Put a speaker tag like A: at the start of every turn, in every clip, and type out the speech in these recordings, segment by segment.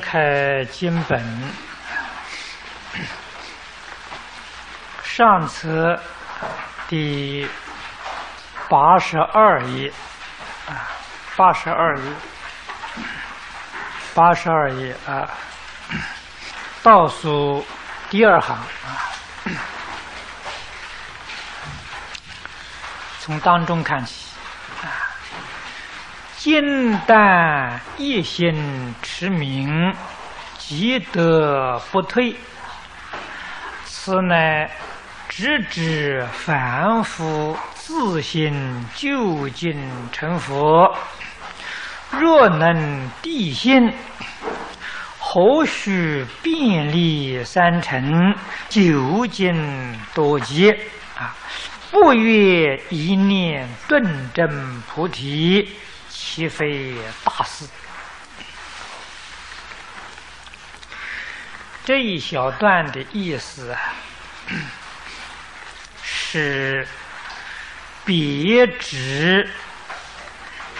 A: 开经本，上册第八十二页，啊，八十二页，八十二页啊，倒数第二行。啊，从当中看起。金丹一心持名，积德不退。此乃直指凡夫自心究竟成佛。若能地心，何须便利三尘，究竟多劫？啊，不越一念顿证菩提。岂非大事？这一小段的意思啊，是别指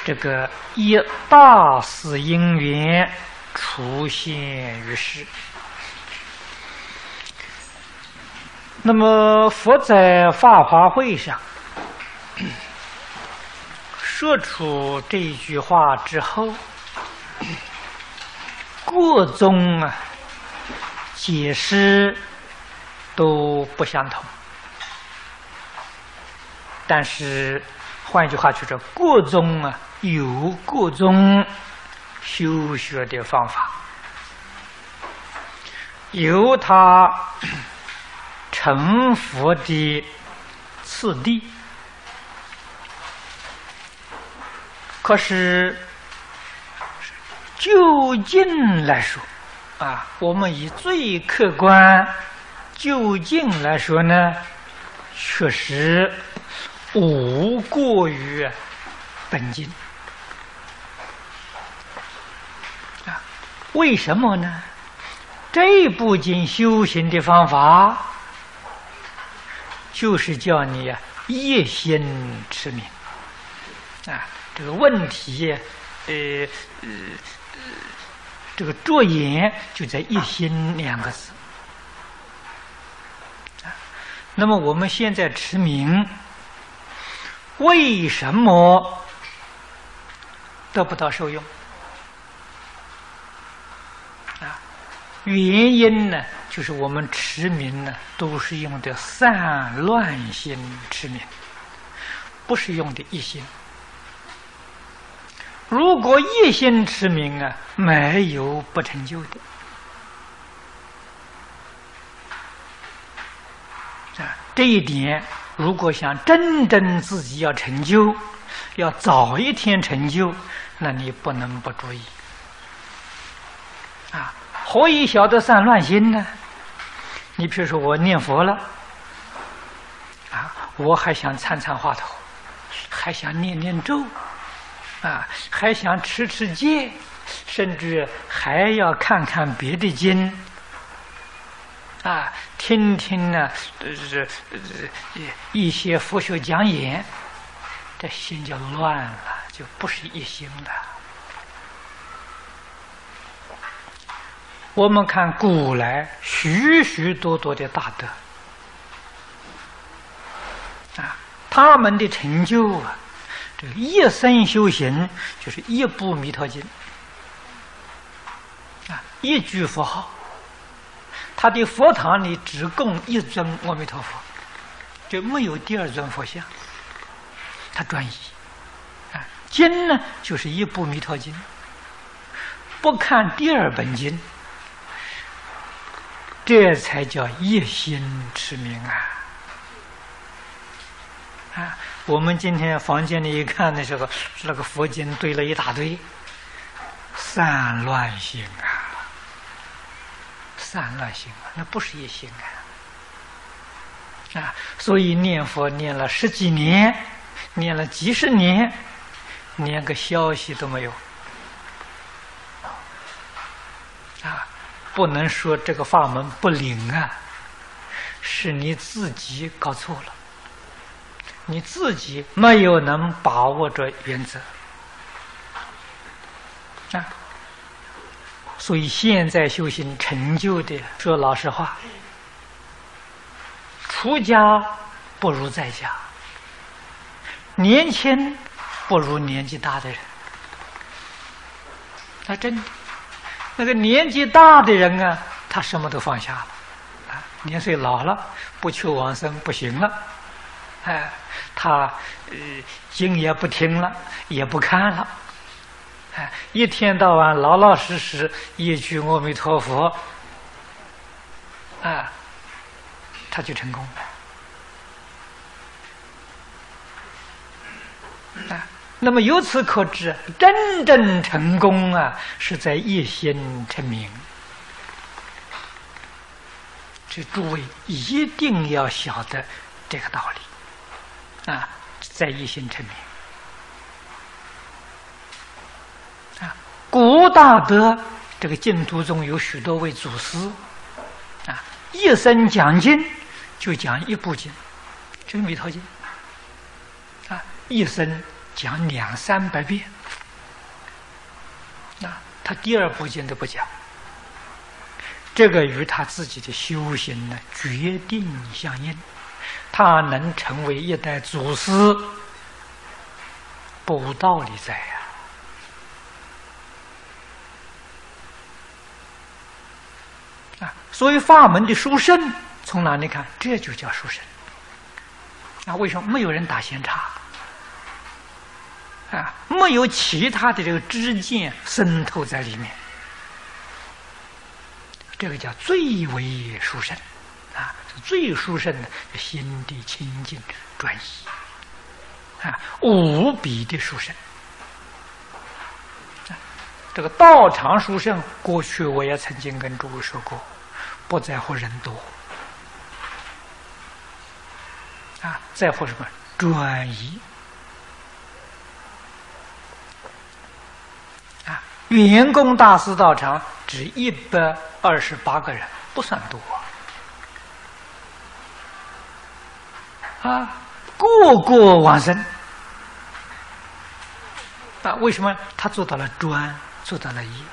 A: 这个一大事因缘出现于世。那么佛在法华会上。说出这一句话之后，各宗啊解释都不相同。但是换一句话就是，各宗啊有各宗修学的方法，有他 成佛的次第。可是，就近来说，啊，我们以最客观、就近来说呢，确实无过于本经。啊，为什么呢？这部经修行的方法，就是叫你一心持名，啊。这个问题，呃呃，这个着眼就在“一心”两个字。那么我们现在持名，为什么得不到受用？啊，原因呢，就是我们持名呢，都是用的散乱心持名，不是用的一心。如果一心持名啊，没有不成就的啊。这一点，如果想真正自己要成就，要早一天成就，那你不能不注意啊。何以晓得散乱心呢？你比如说，我念佛了啊，我还想参参话头，还想念念咒。啊，还想吃吃戒，甚至还要看看别的经，啊，听听呢，这这一些佛学讲演，这心就乱了，就不是一心了。我们看古来许许多多的大德，啊，他们的成就啊。这一生修行就是一部《弥陀经》啊，一句佛号，他的佛堂里只供一尊阿弥陀佛，就没有第二尊佛像，他专一啊。经呢，就是一部《弥陀经》，不看第二本经，这才叫一心持名啊啊。我们今天房间里一看的时候，那个佛经堆了一大堆，散乱心啊，散乱心啊，那不是一心啊，啊，所以念佛念了十几年，念了几十年，连个消息都没有，啊，不能说这个法门不灵啊，是你自己搞错了。你自己没有能把握着原则啊，所以现在修行成就的，说老实话，出家不如在家，年轻不如年纪大的人。那真的，那个年纪大的人啊，他什么都放下了，啊，年岁老了，不求往生不行了，哎，他呃经也不听了，也不看了。哎，一天到晚老老实实一句阿弥陀佛，啊，他就成功了。啊，那么由此可知，真正成功啊，是在一心成名。这诸位一定要晓得这个道理，啊，在一心成名啊。古大德这个净土中有许多位祖师，啊，一生讲经就讲一部经，这个《弥陀经》，啊，一生讲两三百遍，啊，他第二部经都不讲，这个与他自己的修行呢决定相应，他能成为一代祖师，不无道理在呀。所以法门的殊胜从哪里看？这就叫殊胜。啊，为什么没有人打闲岔？啊，没有其他的这个知见渗透在里面，这个叫最为殊胜。最殊胜的心地清净专一，啊，无比的殊胜。这个道场殊胜，过去我也曾经跟诸位说过。不在乎人多啊，在乎什么？专一啊！员工大师道场只一百二十八个人，不算多，啊个个往生啊！为什么他做到了专，做到了一？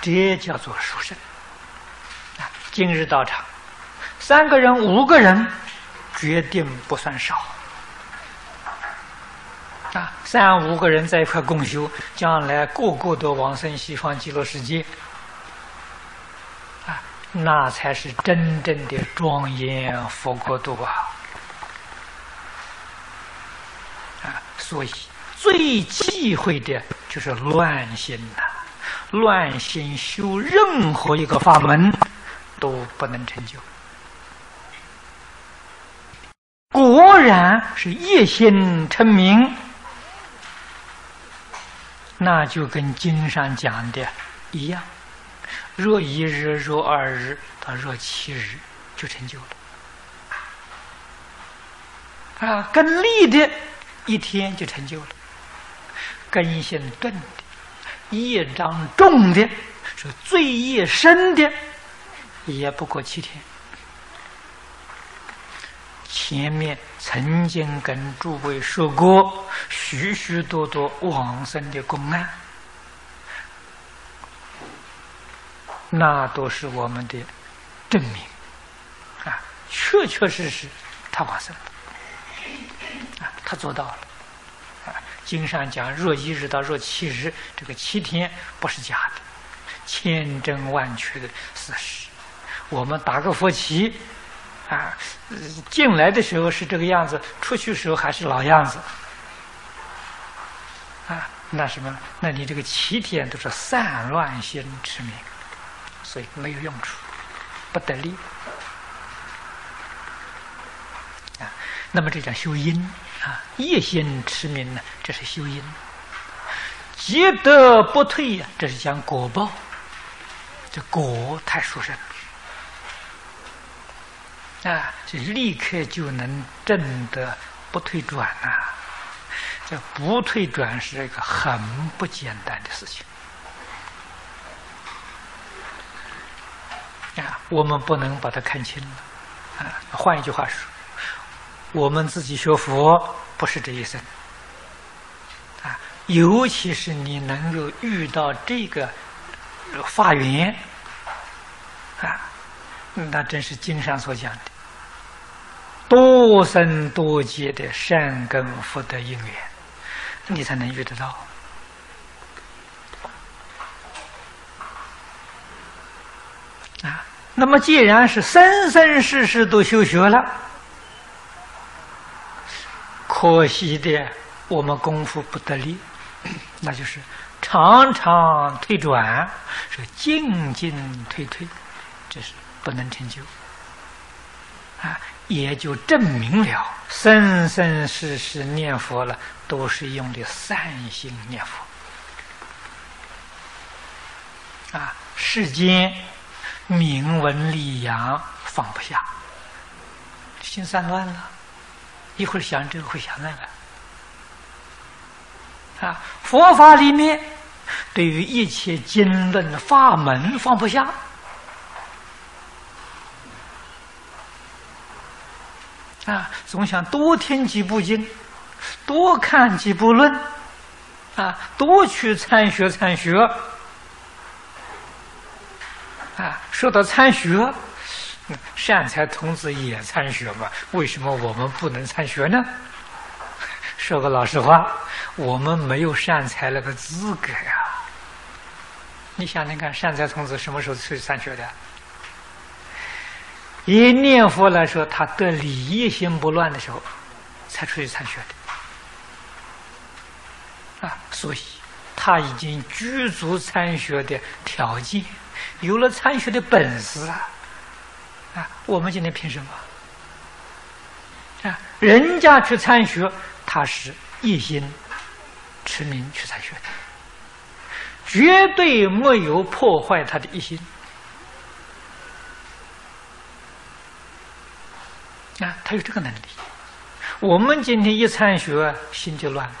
A: 这叫做殊胜啊。今日到场，三个人、五个人，决定不算少。啊，三五个人在一块共修，将来个个都往生西方极乐世界，那才是真正的庄严佛国度啊！所以最忌讳的就是乱心呐，乱心修任何一个法门。都不能成就，果然是一心成名，那就跟经上讲的一样，若一日，若二日，到若七日就成就了。啊，更利的一天就成就了，根性钝的，业障重的，是罪业深的。也不过七天。前面曾经跟诸位说过许许多多往生的公案，那都是我们的证明啊，确确实实他往生了啊，他做到了啊。经上讲，若一日到若七日，这个七天不是假的，千真万确的事实。我们打个佛旗，啊，进来的时候是这个样子，出去时候还是老样子，啊，那什么？那你这个七天都是散乱心持名，所以没有用处，不得力，啊，那么这叫修因啊，一心持名呢，这是修因，积德不退呀，这是讲果报，这果太殊胜。啊，就立刻就能证得不退转呐！这不退转是一个很不简单的事情啊！我们不能把它看清了啊！换一句话说，我们自己学佛不是这一生啊，尤其是你能够遇到这个法缘啊，那真是经上所讲的多生多劫的善根福德因缘，你才能遇得到啊。那么，既然是生生世世都修学了，可惜的，我们功夫不得力，那就是常常退转，是进进退退，这是不能成就啊！也就证明了生生世世念佛了，都是用的善心念佛啊！世间。名闻利养放不下，心散乱了，一会儿想这个会想那个，啊，佛法里面对于一切经论法门放不下，啊，总想多听几部经，多看几部论，啊，多去参学参学。啊，说到参学，善财童子也参学嘛？为什么我们不能参学呢？说个老实话，我们没有善财那个资格呀。你想想看，善财童子什么时候出去参学的？以念佛来说，他得理一心不乱的时候，才出去参学的。啊，所以他已经具足参学的条件。有了参学的本事啊，啊，我们今天凭什么？啊，人家去参学，他是一心持名去参学的，绝对没有破坏他的一心。啊，他有这个能力。我们今天一参学，心就乱了。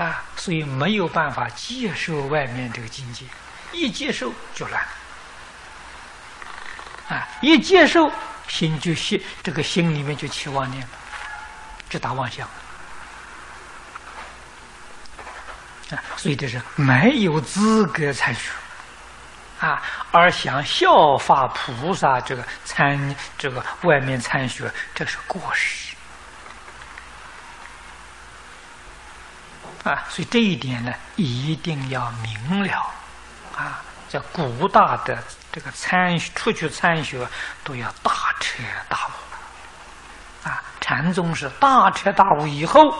A: 啊，所以没有办法接受外面这个境界，一接受就乱。啊，一接受心就心，这个心里面就起妄念了，就打妄想。啊，所以这是没有资格参学，啊，而想效法菩萨这个参这个外面参学，这是过失。啊，所以这一点呢，一定要明了，啊，在古大的这个参出去参学，都要大彻大悟，啊，禅宗是大彻大悟以后，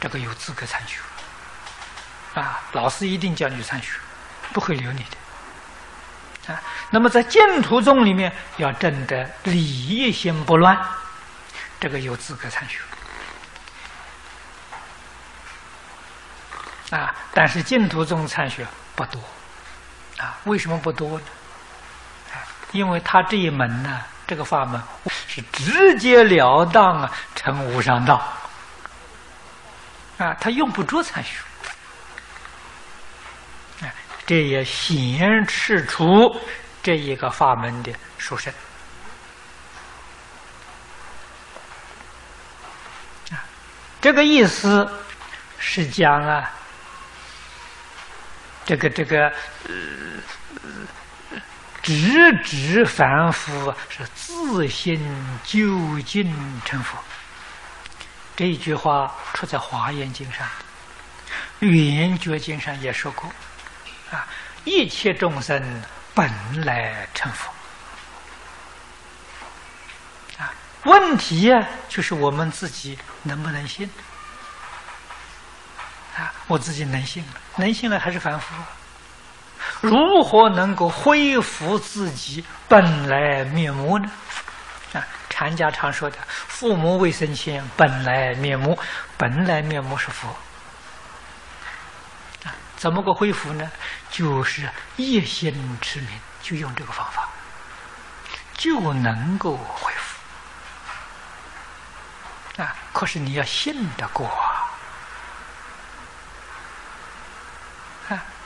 A: 这个有资格参学，啊，老师一定叫你参学，不会留你的，啊，那么在净土宗里面要证得理一心不乱，这个有资格参学。啊！但是净土宗参学不多，啊，为什么不多呢？啊，因为他这一门呢，这个法门是直截了当啊，成无上道，啊，他用不着参学，啊，这也显示出这一个法门的殊胜，啊，这个意思是讲啊。这个这个呃，直指凡夫是自信究竟成佛。这一句话出在《华严经》上，《圆觉经》上也说过，啊，一切众生本来成佛。啊，问题呀，就是我们自己能不能信？啊，我自己能信了，能信了还是凡夫？如何能够恢复自己本来面目呢？啊，禅家常说的“父母未生前，本来面目”，本来面目是佛。啊，怎么个恢复呢？就是一心持名，就用这个方法，就能够恢复。啊，可是你要信得过啊。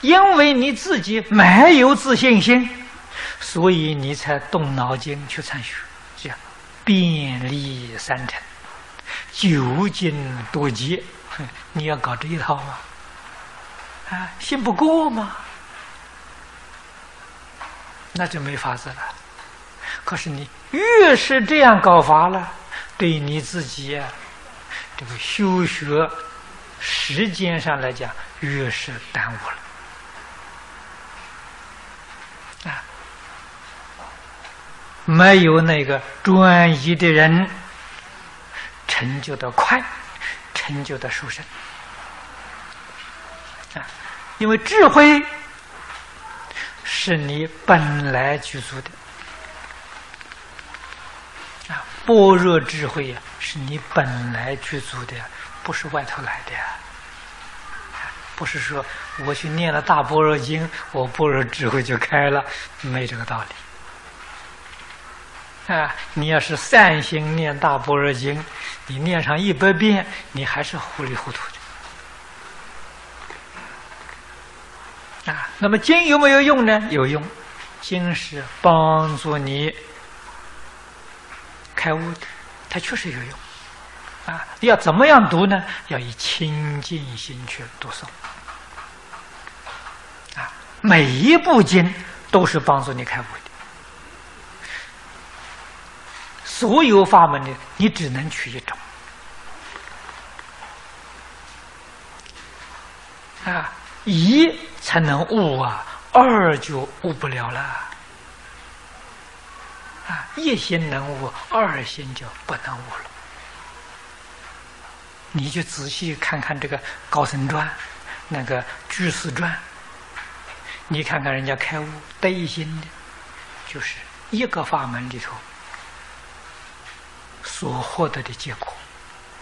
A: 因为你自己没有自信心，所以你才动脑筋去参学，这样便利三成。九经多劫，你要搞这一套吗？啊，信不过吗？那就没法子了。可是你越是这样搞法了，对你自己这个修学时间上来讲，越是耽误了。啊，没有那个专一的人，成就的快，成就的殊胜。啊，因为智慧是你本来具足的。啊，般若智慧呀，是你本来具足的，不是外头来的呀。不是说我去念了大般若经，我般若智慧就开了，没这个道理。啊，你要是善心念大般若经，你念上一百遍，你还是糊里糊涂的。啊，那么经有没有用呢？有用，经是帮助你开悟的，它确实有用。啊，要怎么样读呢？要以清净心去读诵。每一部经都是帮助你开悟的。所有法门呢，你只能取一种。啊，一才能悟啊，二就悟不了了。啊，一心能悟，二心就不能悟了。你就仔细看看这个高僧传，那个居士传，你看看人家开悟得心的，就是一个法门里头所获得的结果，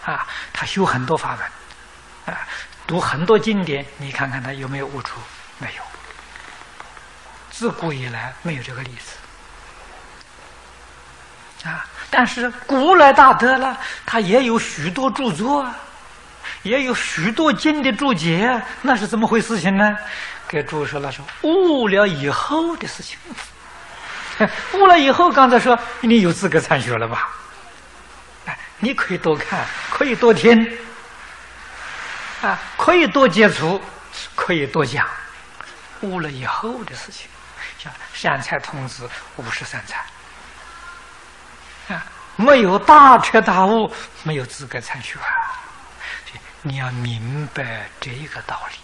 A: 啊，他修很多法门，啊，读很多经典，你看看他有没有悟出？没有，自古以来没有这个例子，啊，但是古来大德了，他也有许多著作啊。也有许多经的注解啊，那是怎么回事情呢？给诸说了，说悟了以后的事情。悟了以后，刚才说你有资格参学了吧？你可以多看，可以多听，啊，可以多接触，可以多讲。悟了以后的事情，像善财童子五十三财，啊，没有大彻大悟，没有资格参学。你要明白这个道理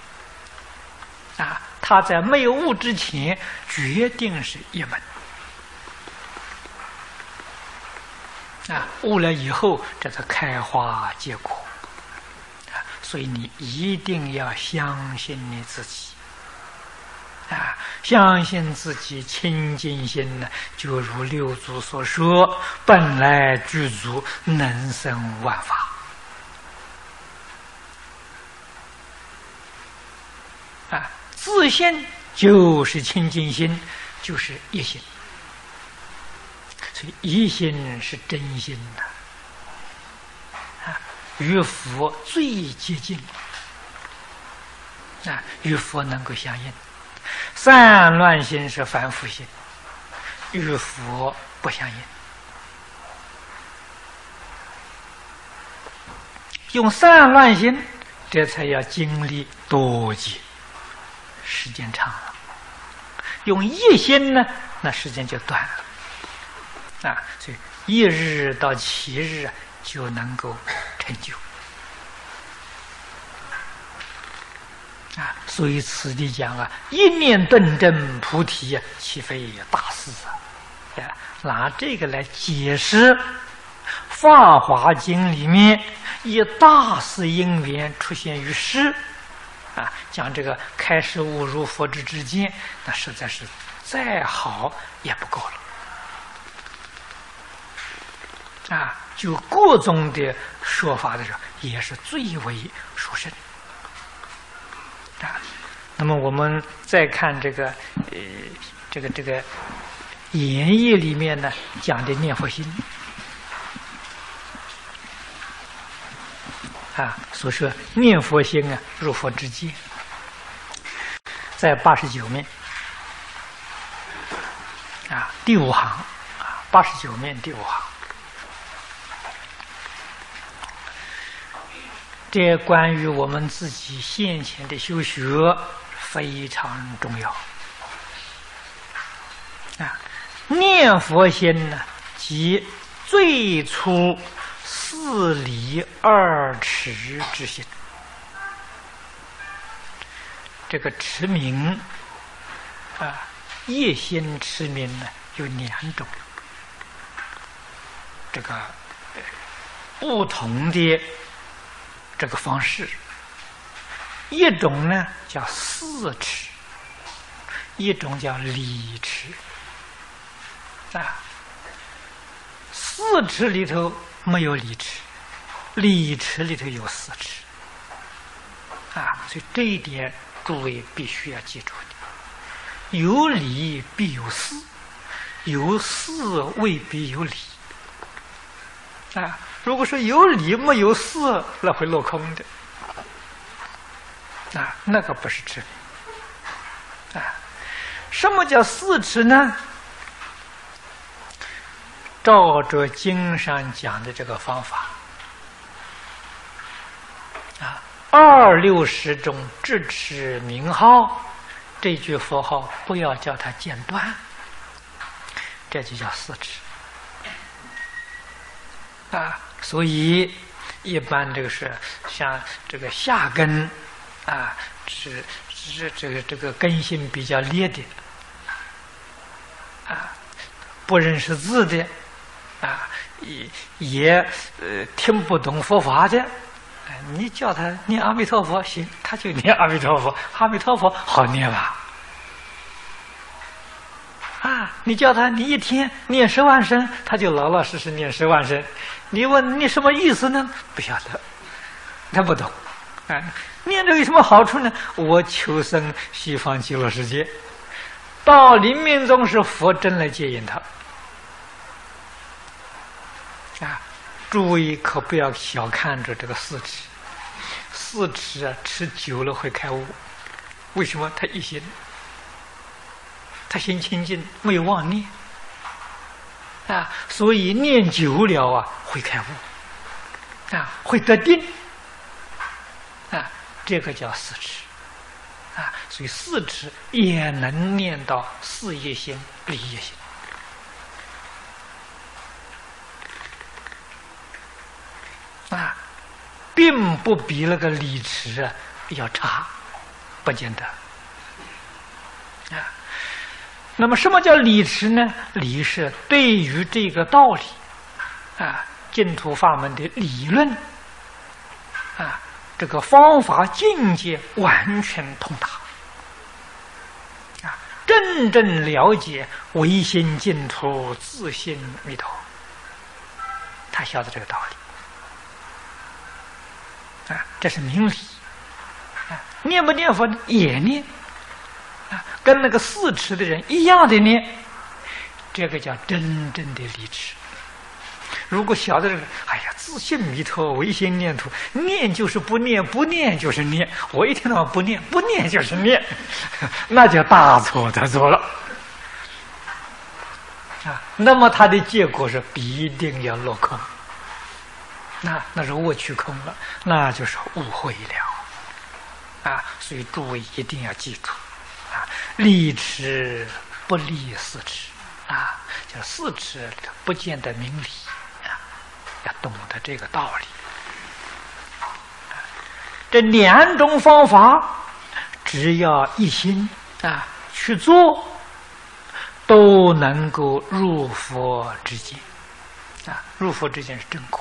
A: 啊！他在没有悟之前，决定是一门啊！悟了以后，这是开花结果啊！所以你一定要相信你自己啊！相信自己清净心呢，就如六祖所说：“本来具足，能生万法。”啊，自信就是清净心，就是一心，所以一心是真心的，啊，与佛最接近，啊，与佛能够相应。散乱心是凡夫心，与佛不相应。用散乱心，这才要经历多劫。时间长了，用一心呢，那时间就短了啊。所以一日到七日就能够成就啊。所以此地讲啊，一念顿证菩提呀，岂非大事啊？拿这个来解释《法华经》里面以大事因缘出现于世。啊，讲这个开始悟入佛之之间，那实在是再好也不够了。啊，就各种的说法的时候，也是最为殊胜。啊，那么我们再看这个，呃，这个这个演义里面呢讲的念佛心。啊，所说念佛心啊，入佛之见，在八十九面啊，第五行啊，八十九面第五行，这关于我们自己现前的修学非常重要啊！念佛心呢，即最初四理二持之心。这个持名啊，一心持名呢，有两种，这个不同的。这个方式，一种呢叫四持，一种叫理持。啊，四尺里头没有理持，理持里头有四尺。啊，所以这一点诸位必须要记住的：有理必有事，有事未必有理。啊。如果说有理没有事，那会落空的。啊，那个不是智啊，什么叫四尺呢？照着经上讲的这个方法，啊，二六十种智持名号，这句佛号不要叫它间断，这就叫四持。啊。所以，一般这个是像这个下根，啊，是是这个这个根性比较劣的，啊，不认识字的，啊，也也呃听不懂佛法的，你叫他念阿弥陀佛行，他就念阿弥陀佛，阿弥陀佛好念吧。啊，你叫他你一天念十万声，他就老老实实念十万声。你问你什么意思呢？不晓得，他不懂。啊，念这个有什么好处呢？我求生西方极乐世界，到临命终时佛真来接引他。啊，诸位可不要小看着这个四尺，四尺啊，吃久了会开悟。为什么？他一心。他心清净，没有妄念啊，所以念久了啊，会开悟啊，会得定啊，这个叫四尺啊，所以四尺也能念到事业心、利益心啊，并不比那个理持啊要差，不见得啊。那么，什么叫理持呢？理是对于这个道理，啊，净土法门的理论，啊，这个方法境界完全通达，啊，真正了解唯心净土、自性弥陀，他晓得这个道理，这是明理，念不念佛也念。跟那个四持的人一样的念，这个叫真正的理持。如果晓得这个，哎呀，自信弥陀，唯心念土，念就是不念，不念就是念。我一听到不念，不念就是念，那就大错特错了。啊，那么他的结果是必定要落空，那那是误取空了，那就是误会了。啊，所以诸位一定要记住啊。立持不立四持，啊，叫四持不见得明理，啊，要懂得这个道理。这两种方法，只要一心啊去做，都能够入佛之境，啊，入佛之境是真果，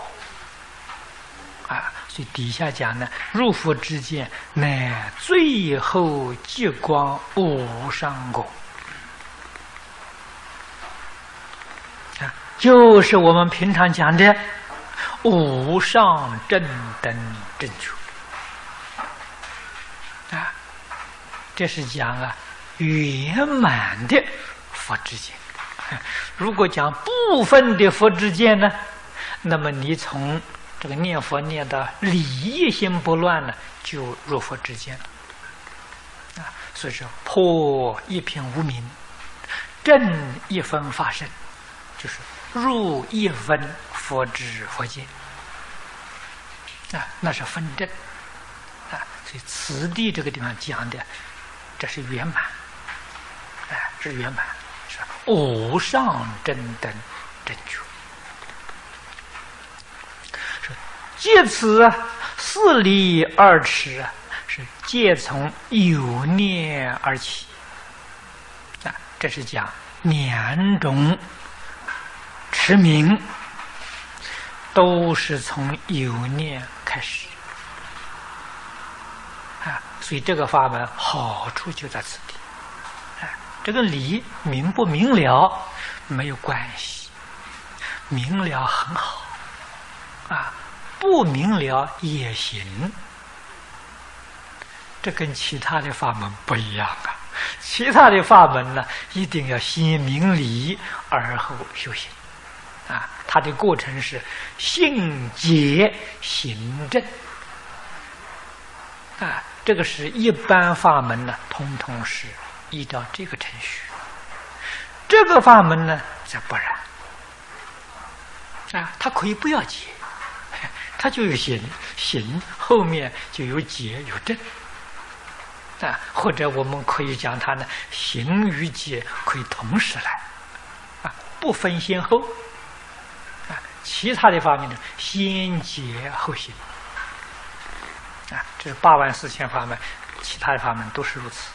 A: 啊。所以底下讲呢，入佛之见乃最后极光无上果啊，就是我们平常讲的无上正等正觉啊，这是讲啊圆满的佛之见。如果讲部分的佛之见呢，那么你从这个念佛念的理一心不乱呢，就入佛之间了啊！所以说破一片无明，正一分法身，就是入一分佛之佛界啊，那是分正啊。所以此地这个地方讲的，这是圆满，哎，是圆满，是无上正等正觉。是借此四离二持啊，是皆从有念而起啊。这是讲两种持名。都是从有念开始啊，所以这个法门好处就在此地。哎，这个理明不明了没有关系，明了很好啊，不明了也行。这跟其他的法门不一样啊，其他的法门呢，一定要先明理而后修行。啊，它的过程是性解行正啊，这个是一般法门呢，通通是依照这个程序。这个法门呢，则不然啊，它可以不要解，它就有行行，后面就有解有正啊，或者我们可以讲它呢，行与解可以同时来啊，不分先后啊。其他的法门呢，先解后行啊，这是八万四千法门，其他的法门都是如此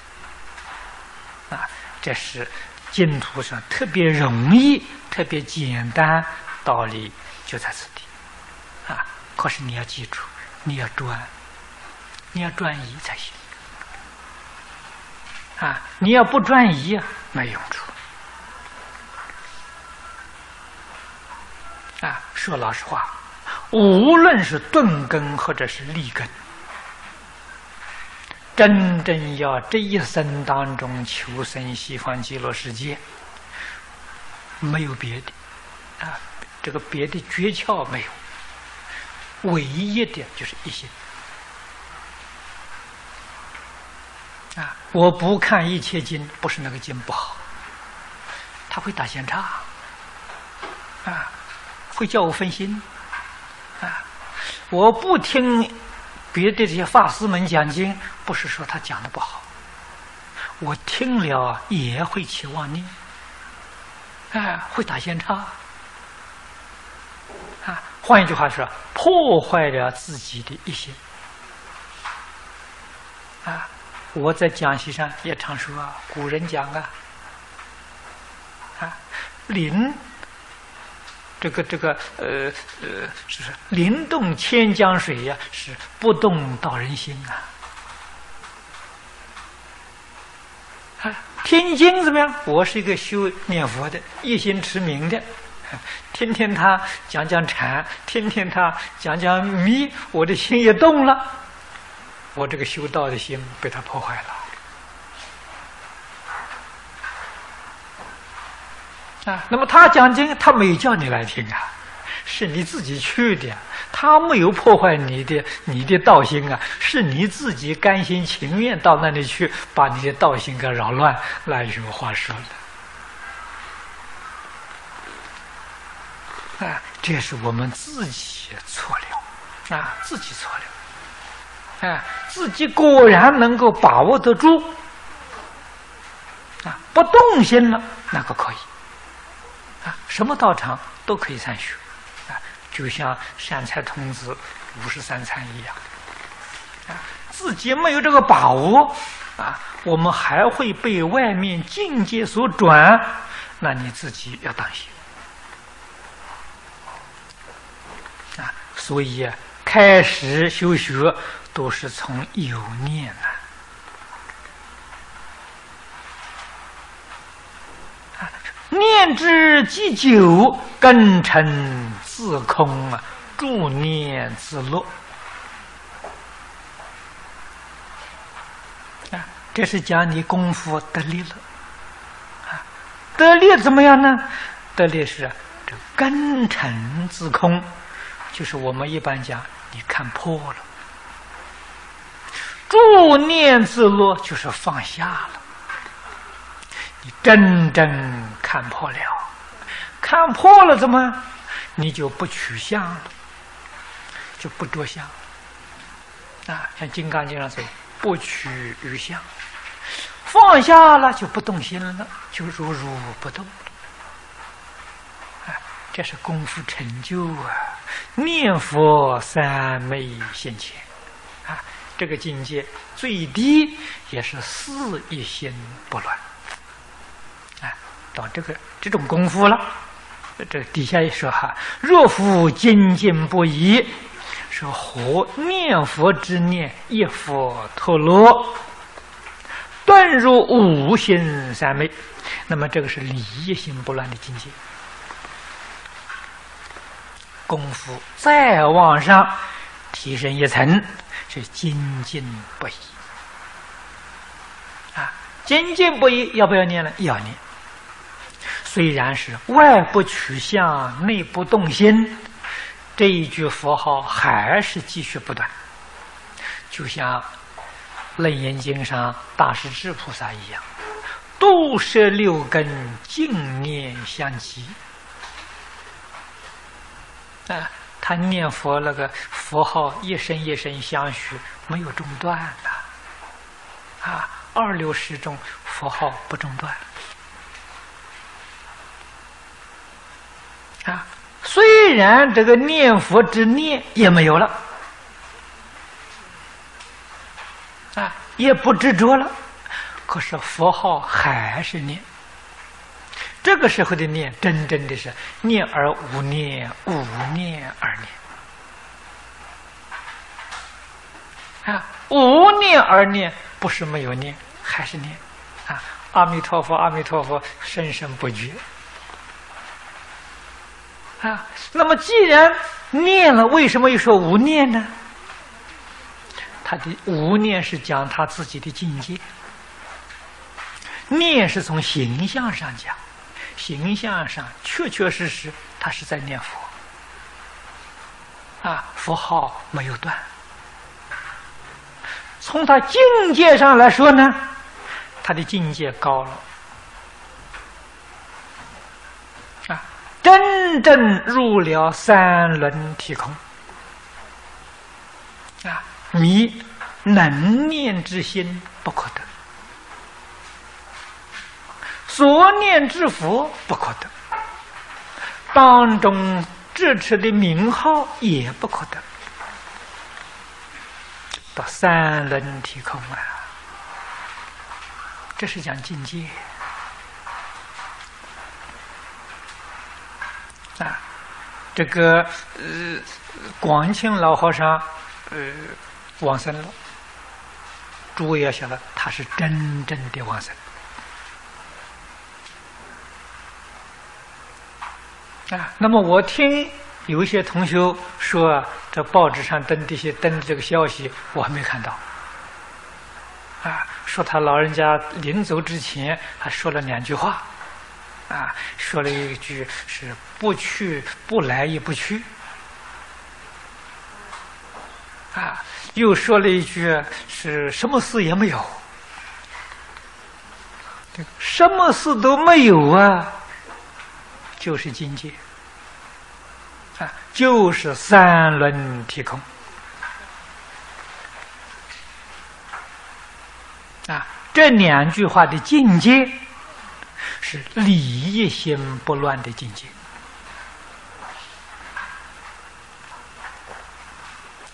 A: 啊。这是净土上特别容易、特别简单道理，就在此地啊。可是你要记住，你要专，你要专一才行啊。你要不专一，没用处。啊，说老实话，无论是顿根或者是立根，真正要这一生当中求生西方极乐世界，没有别的，啊，这个别的诀窍没有，唯一的就是一心。啊，我不看一切经，不是那个经不好，他会打闲岔，啊。会叫我分心，啊！我不听别的这些法师们讲经，不是说他讲的不好，我听了也会起妄念，哎，会打闲岔，换一句话说，破坏了自己的一些，啊！我在讲席上也常说啊，古人讲啊，啊，灵。这个这个呃呃，是灵动千江水呀，是不动道人心啊。啊，听经怎么样？我是一个修念佛的，一心持名的，听听他讲讲禅，听听他讲讲密，我的心也动了，我这个修道的心被他破坏了。啊，那么他讲经，他没叫你来听啊，是你自己去的，他没有破坏你的你的道心啊，是你自己甘心情愿到那里去，把你的道心给扰乱，那有什么话说了。啊，这是我们自己错了，啊，自己错了，啊，自己果然能够把握得住，啊，不动心了，那个可以。啊，什么道场都可以参学，啊，就像善财童子五十三参一样，啊，自己没有这个把握，啊，我们还会被外面境界所转，那你自己要当心，啊，所以开始修学都是从有念啊。念之既久，根尘自空啊，助念自乐啊。这是讲你功夫得力了啊，得力怎么样呢？得力是这根尘自空，就是我们一般讲，你看破了；助念自乐，就是放下了。你真正看破了，看破了怎么？你就不取相了，就不着相，啊，像《金刚经》上说：“不取于相，放下了就不动心了，就如如不动。”这是功夫成就啊！念佛三昧现前，啊，这个境界最低也是四一心不乱。啊，到这个这种功夫了，这底下一说哈：“若复精进不已。”是何念佛之念一佛陀罗，断入五心三昧。那么这个是理一心不乱的境界。功夫再往上提升一层，是精进不已。啊，精进不已，要不要念呢？要念。虽然是外不取相，内不动心。这一句佛号还是继续不断，就像《楞严经》上大势至菩萨一样，度摄六根，净念相继。啊，他念佛那个佛号一声一声相续，没有中断的。啊，二六十中佛号不中断。啊。虽然这个念佛之念也没有了，啊，也不执着了，可是佛号还是念。这个时候的念，真正的是念而无念，无念而念。啊，无念而念，不是没有念，还是念。啊，阿弥陀佛，阿弥陀佛，生生不绝。啊，那么既然念了，为什么又说无念呢？他的无念是讲他自己的境界，念是从形象上讲，形象上确确实实他是在念佛，啊，佛号没有断。从他境界上来说呢，他的境界高了。啊真正入了三轮体空啊！迷能念之心不可得，所念之佛不可得，当中支持的名号也不可得，到三轮体空啊！这是讲境界。啊，这个呃，广清老和尚呃往生了，诸位要晓得，他是真正的往生。啊，那么我听有一些同学说，这报纸上登这些登这个消息，我还没看到。啊，说他老人家临走之前还说了两句话。啊，说了一句是“不去不来也不去”，啊，又说了一句是什么事也没有，什么事都没有啊，就是境界，啊，就是三轮体空，啊，这两句话的境界。是理一心不乱的境界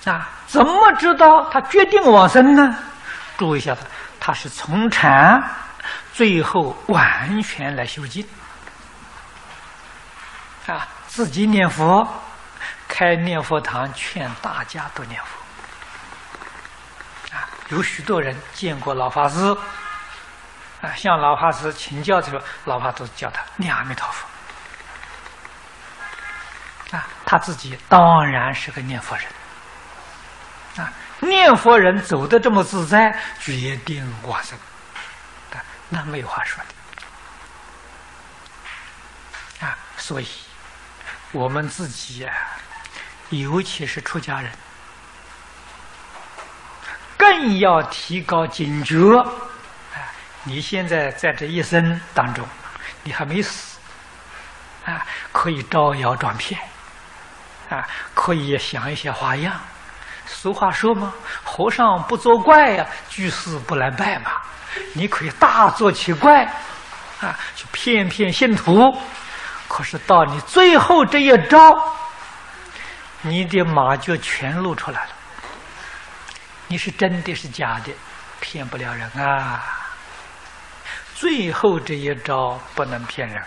A: 啊！怎么知道他决定往生呢？注意一下，他他是从禅最后完全来修净啊！自己念佛，开念佛堂，劝大家都念佛啊！有许多人见过老法师。啊，向老法师请教的时候，老法师教他念阿弥陀佛。啊，他自己当然是个念佛人。啊，念佛人走的这么自在，决定往生。啊，那没有话说的。啊，所以我们自己呀，尤其是出家人，更要提高警觉。你现在在这一生当中，你还没死，啊，可以招摇撞骗，啊，可以想一些花样，俗话说嘛，和尚不作怪呀，居士不来拜嘛。你可以大做奇怪，啊，去骗骗信徒。可是到你最后这一招，你的马就全露出来了。你是真的是假的，骗不了人啊。最后这一招不能骗人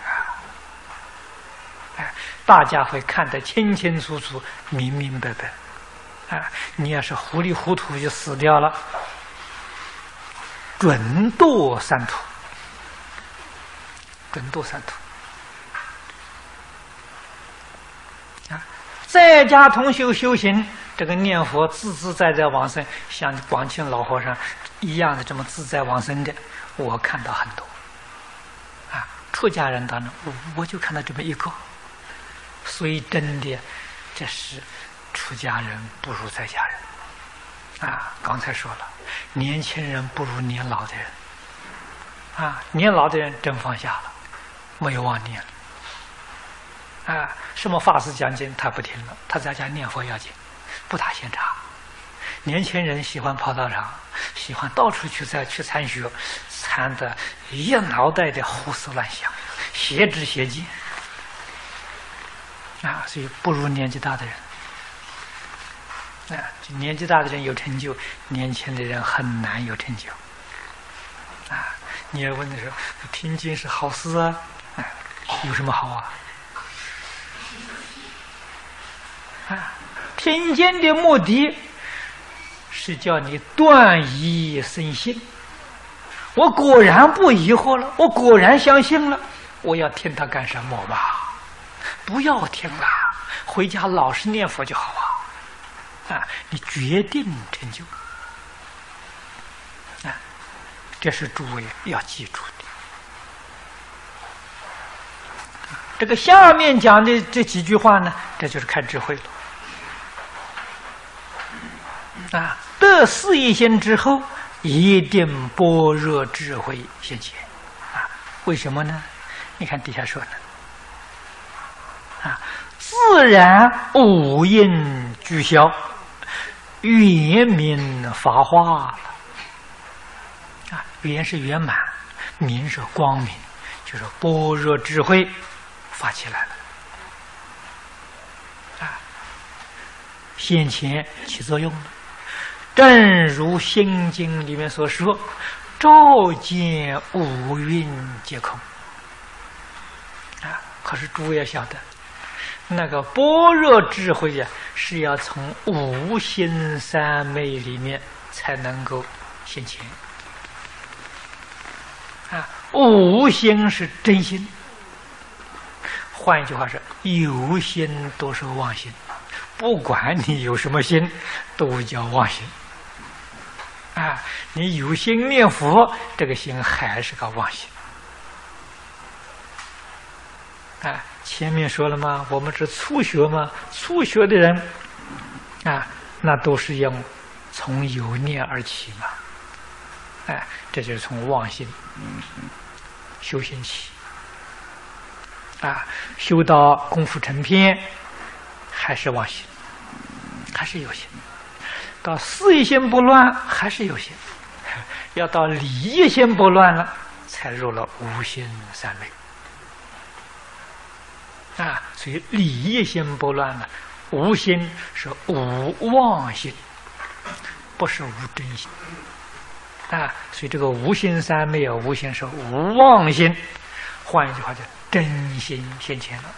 A: 啊！大家会看得清清楚楚、明明白白。啊，你要是糊里糊涂就死掉了，准堕三途，准堕三途。在家同修修行，这个念佛自自在在往生，像广清老和尚一样的这么自在往生的，我看到很多。啊，出家人当中，我我就看到这么一个，所以真的，这是。出家人不如在家人，啊，刚才说了，年轻人不如年老的人，啊，年老的人真放下了，没有妄念了，啊，什么法师讲经他不听了，他在家念佛要紧，不打闲茶。年轻人喜欢跑道场，喜欢到处去参去参学，参的一脑袋的胡思乱想，邪知邪见，啊，所以不如年纪大的人。啊，年纪大的人有成就，年轻的人很难有成就。啊，你要问的时候，听经是好事啊，有什么好啊？啊，听经的目的是叫你断疑生信。我果然不疑惑了，我果然相信了，我要听他干什么吧？不要听了，回家老实念佛就好啊。啊，你决定成就啊，这是诸位要记住的。这个下面讲的这几句话呢，这就是看智慧了。啊，得四一心之后，一定般若智慧现前。啊，为什么呢？你看底下说的，啊，自然五阴俱消。圆明发化了啊！圆是圆满，明是光明，就是般若智慧发起来了啊！现前起作用了，正如《心经》里面所说：“照见五蕴皆空。”啊！可是诸位要晓得。那个般若智慧呀，是要从五心三昧里面才能够现前。啊，无心是真心，换一句话说，有心都是妄心，不管你有什么心，都叫妄心。啊，你有心念佛，这个心还是个妄心。啊。前面说了吗？我们是初学嘛？初学的人啊，那都是用从有念而起嘛。哎，这就是从妄心修行起啊，修到功夫成片，还是妄心，还是有心；到事业心不乱，还是有心；要到理业心不乱了，才入了无心三昧。啊，所以理业心不乱了，无心是无妄心，不是无真心。啊，所以这个无心三昧啊，无心是无妄心，换一句话叫真心现前了。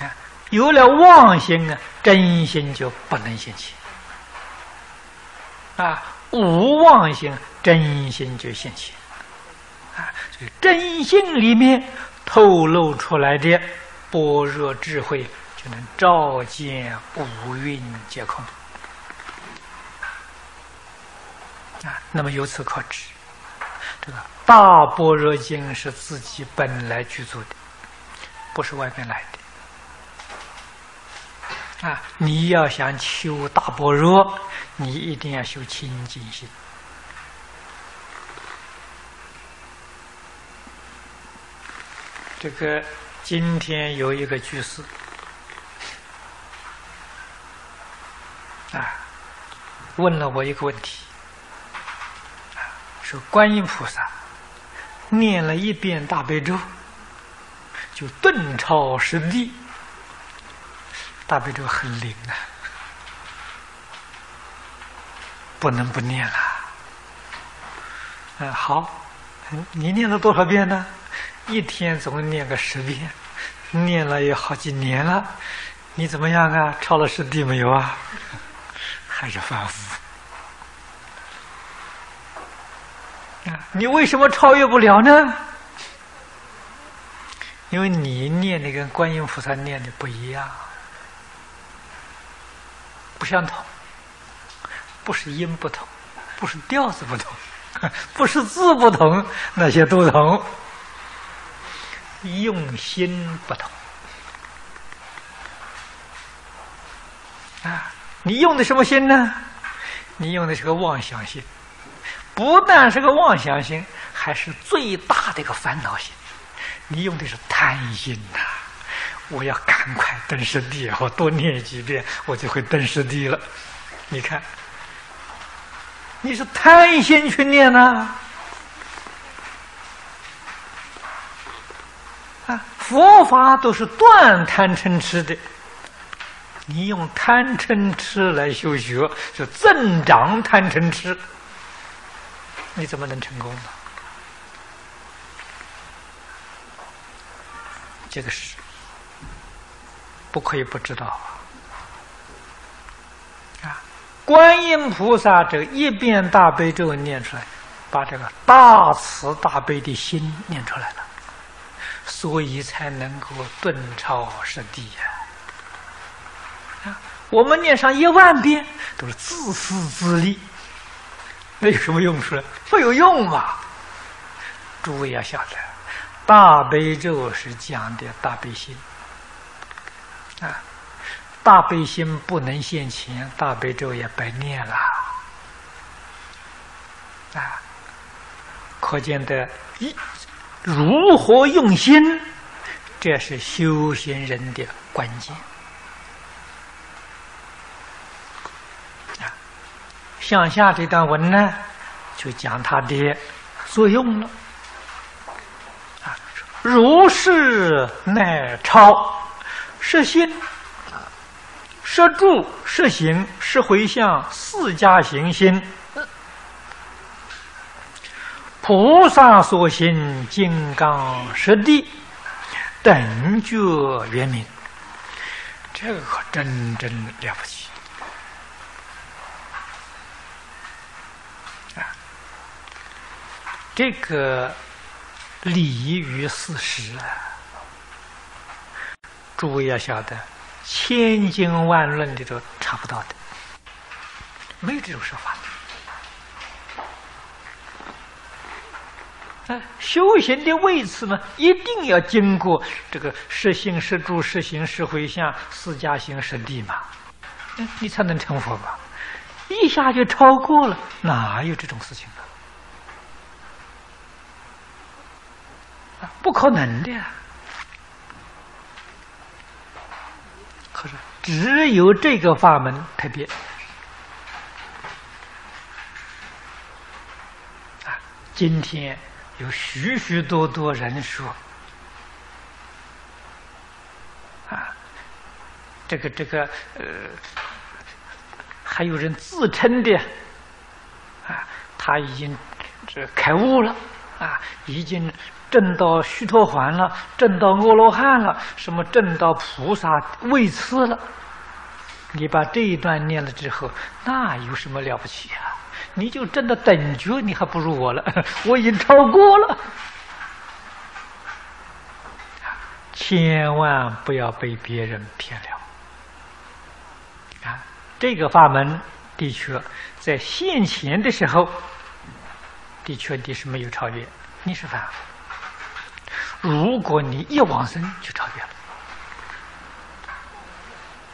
A: 啊，有了妄心啊，真心就不能现前。啊，无妄心，真心就现前。啊，所以真心里面透露出来的般若智慧，就能照见五蕴皆空。啊，那么由此可知，这个大般若经是自己本来具足的，不是外面来的。啊，你要想修大般若，你一定要修清净心。这个今天有一个居士啊，问了我一个问题，说观音菩萨念了一遍大悲咒，就顿超十地。大悲咒很灵啊，不能不念了。嗯，好，你念了多少遍呢？一天总念个十遍，念了有好几年了，你怎么样啊？超了十地没有啊？还是反复？你为什么超越不了呢？因为你念的跟观音菩萨念的不一样，不相同，不是音不同，不是调子不同，不是字不同，那些都同，用心不同啊。你用的什么心呢？你用的是个妄想心，不但是个妄想心，还是最大的一个烦恼心。你用的是贪心呐！我要赶快登师地，我多念几遍，我就会登师地了。你看，你是贪心去念呢？啊，佛法都是断贪嗔痴的。你用贪嗔痴来修学，就增长贪嗔痴，你怎么能成功呢？这个是不可以不知道啊！啊，观音菩萨这一遍大悲咒念出来，把这个大慈大悲的心念出来了，所以才能够顿超十地呀。我们念上一万遍都是自私自利，那有什么用处呢？不有用嘛！诸位要晓得，大悲咒是讲的大悲心啊，大悲心不能现前，大悲咒也白念了啊！可见的，一如何用心，这是修行人的关键。啊向下这段文呢，就讲它的作用了。啊，如是乃超，是心，摄住，摄行，是回向，四家行心。菩萨所行金刚实地，等觉圆明，这个可真真了不起。这个理与事实啊，诸位要晓得，千经万论里都查不到的，没有这种说法。啊，修行的位次呢，一定要经过这个实行、实住、实行、实回向、四加行、实地嘛，你才能成佛嘛。一下就超过了，哪有这种事情呢？不可能的呀，可是只有这个法门特别啊！今天有许许多多人说啊，这个这个呃，还有人自称的啊，他已经这开悟了啊，已经。证到须陀环了，证到阿罗汉了，什么证到菩萨位次了？你把这一段念了之后，那有什么了不起啊？你就证到等觉，你还不如我了，我已经超过了。千万不要被别人骗了啊！这个法门的确在现前的时候，的确的是没有超越，你是反复。如果你一往生就超越了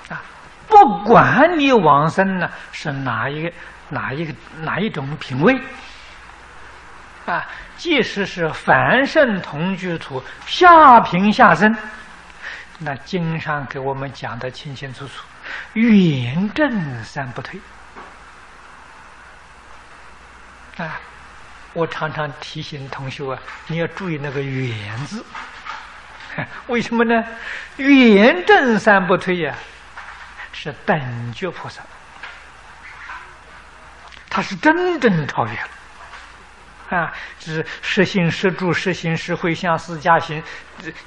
A: 啊！不管你往生呢是哪一个哪一个哪一种品位啊，即使是凡圣同居土下品下生，那经上给我们讲的清清楚楚，远正三不退啊，我常常提醒同学啊，你要注意那个“圆”字。为什么呢？圆正三不退呀，是等觉菩萨，他是真正超越了。啊，是实心实住实心实会相四加行，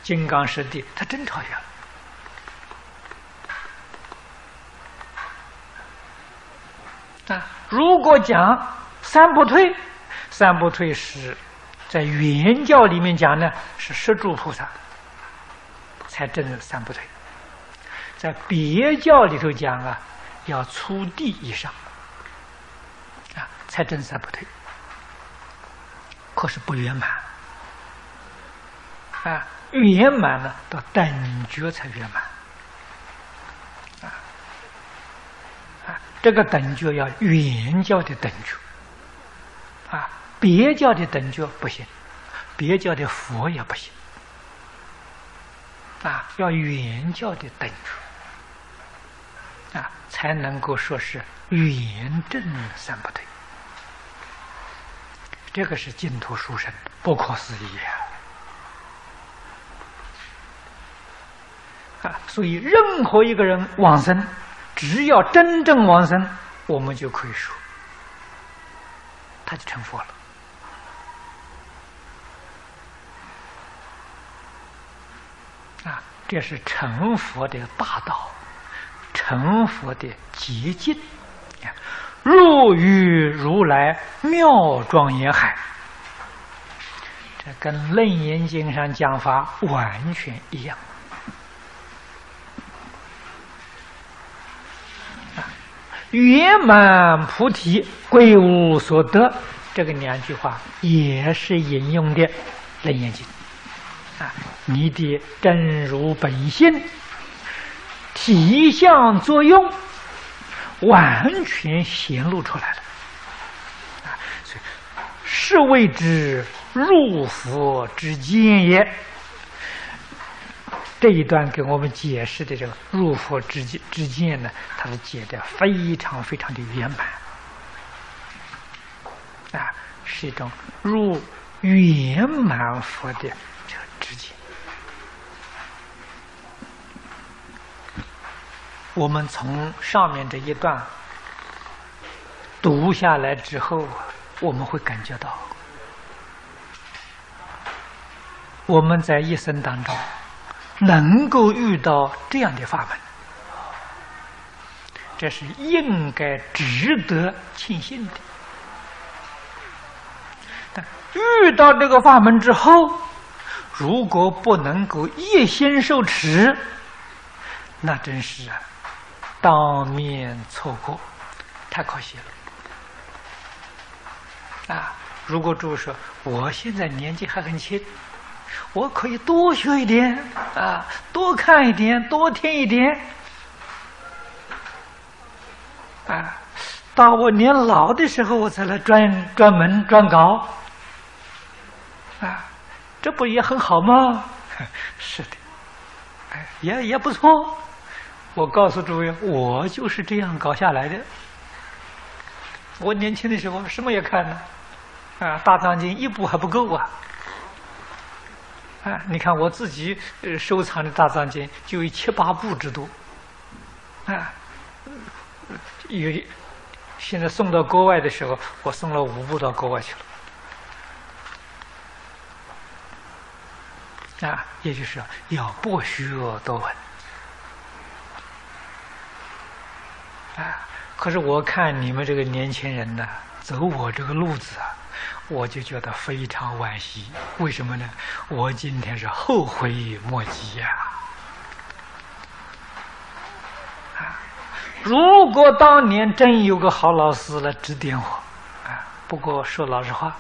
A: 金刚实地，他真超越了。啊，如果讲三不退，三不退是在原教里面讲呢，是十住菩萨才证三不退。在别教里头讲啊，要初地以上啊，才证三不退。可是不圆满啊！圆满了到等觉才圆满啊！啊，这个等觉要圆教的等觉啊，别教的等觉不行，别教的佛也不行啊，要原教的等觉啊，才能够说是圆正三不退。这个是净土殊胜，不可思议啊！啊，所以任何一个人往生，只要真正往生，我们就可以说，他就成佛了。啊，这是成佛的大道，成佛的捷径。入于如来妙庄严海，这跟《楞严经》上讲法完全一样。圆满菩提，归无所得，这个两句话也是引用的《楞严经》啊。你的真如本性，体相作用。完全显露出来了，啊，所以是谓之入佛之见也。这一段给我们解释的这个入佛之见之见呢，它是解的非常非常的圆满，啊，是一种入圆满佛的这个之见。我们从上面这一段读下来之后，我们会感觉到，我们在一生当中能够遇到这样的法门，这是应该值得庆幸的。但遇到这个法门之后，如果不能够一心受持，那真是啊。当面错过，太可惜了啊！如果诸位说我现在年纪还很轻，我可以多学一点啊，多看一点，多听一点啊，到我年老的时候，我才来专专门专搞啊，这不也很好吗？是的，哎，也也不错。我告诉诸位，我就是这样搞下来的。我年轻的时候什么也看呢，啊，大藏经一部还不够啊！啊，你看我自己收藏的大藏经就有七八部之多，啊，有现在送到国外的时候，我送了五部到国外去了，啊，也就是要博学多闻。啊！可是我看你们这个年轻人呢，走我这个路子啊，我就觉得非常惋惜。为什么呢？我今天是后悔莫及呀！啊！如果当年真有个好老师来指点我，啊！不过说老实话，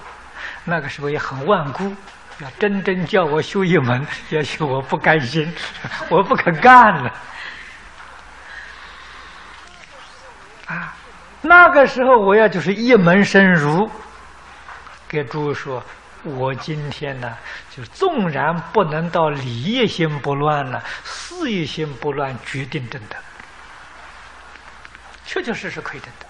A: 那个时候也很顽固，要真正叫我修一门，也许我不甘心，我不肯干了。啊，那个时候我要就是一门深入，给诸位说，我今天呢，就纵然不能到礼业心不乱了，事业心不乱，决定真的，确确实实可以真的。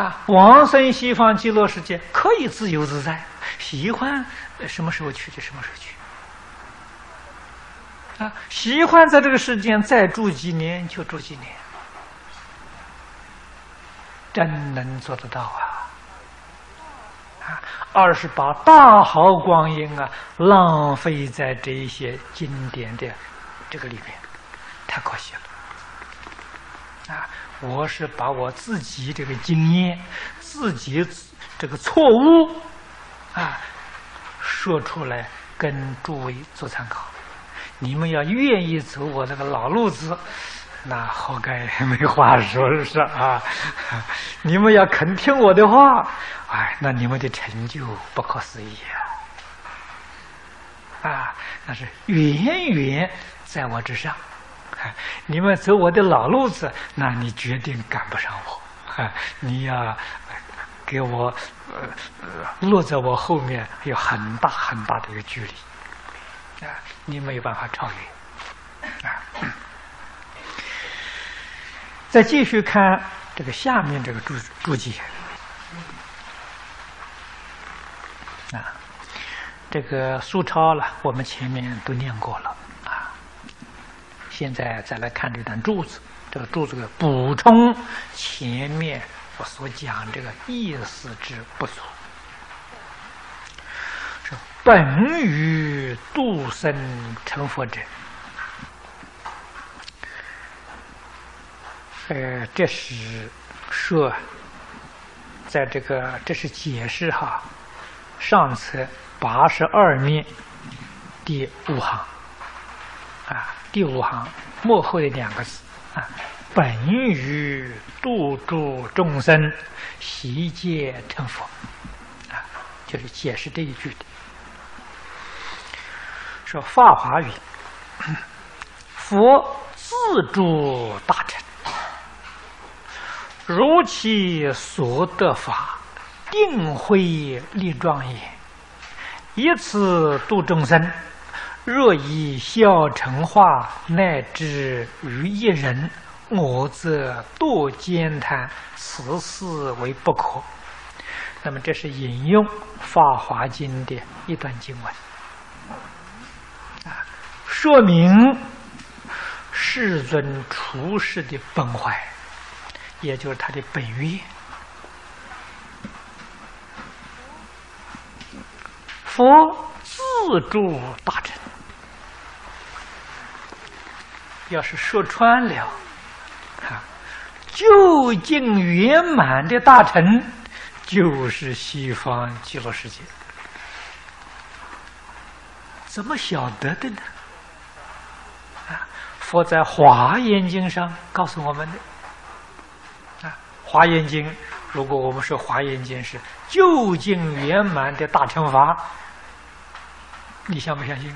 A: 啊，往生西方极乐世界可以自由自在，喜欢什么时候去就什么时候去。啊，喜欢在这个世间再住几年就住几年，真能做得到啊！啊，二是把大好光阴啊，浪费在这些经典的这个里面，太可惜了。啊，我是把我自己这个经验、自己这个错误啊说出来，跟诸位做参考。你们要愿意走我这个老路子，那活该没话说，是啊？你们要肯听我的话，哎，那你们的成就不可思议啊！啊，那是远远在我之上。你们走我的老路子，那你决定赶不上我。你要给我落在我后面，有很大很大的一个距离。啊，你没有办法超越啊！再继续看这个下面这个注注解啊，这个苏超了，我们前面都念过了啊。现在再来看这段柱子，这个柱子补充前面我所讲这个意思之不足。本于度生成佛者，呃，这是说，在这个这是解释哈，上册八十二面第五行。啊，第五行幕后的两个字。啊，本于度诸众生，悉皆成佛。啊，就是解释这一句的。说《法华语》，佛自助大成，如其所得法，定会立庄严，以此度众生。若以小乘化，乃至于一人，我则多艰叹，此事为不可。那么，这是引用《法华经》的一段经文。说明世尊处世的本怀，也就是他的本愿。佛自助大成，要是说穿了，啊，究竟圆满的大成，就是西方极乐世界。怎么晓得的呢？佛在《华严经》上告诉我们的啊，《华严经》，如果我们说《华严经》是究竟圆满的大乘法，你相不相信？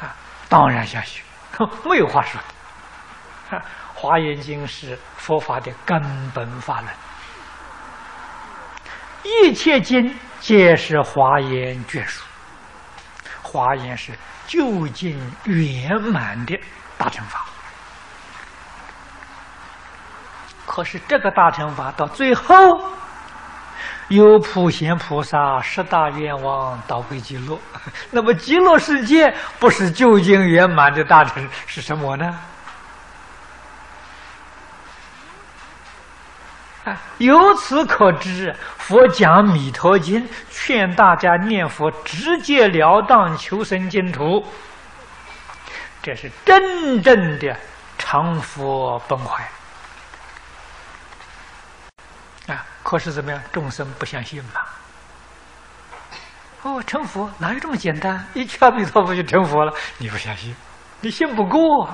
A: 啊，当然相信，没有话说的。《华严经》是佛法的根本法门，一切经皆是华严眷属，华严是。究竟圆满的大乘法，可是这个大乘法到最后，有普贤菩萨十大愿望导归极乐。那么极乐世界不是究竟圆满的大乘是什么呢？啊，由此可知，佛讲《弥陀经》，劝大家念佛，直截了当求生净土，这是真正的成佛本怀。啊，可是怎么样？众生不相信嘛？哦，成佛哪有这么简单？一敲弥陀佛就成佛了？你不相信？你信不过。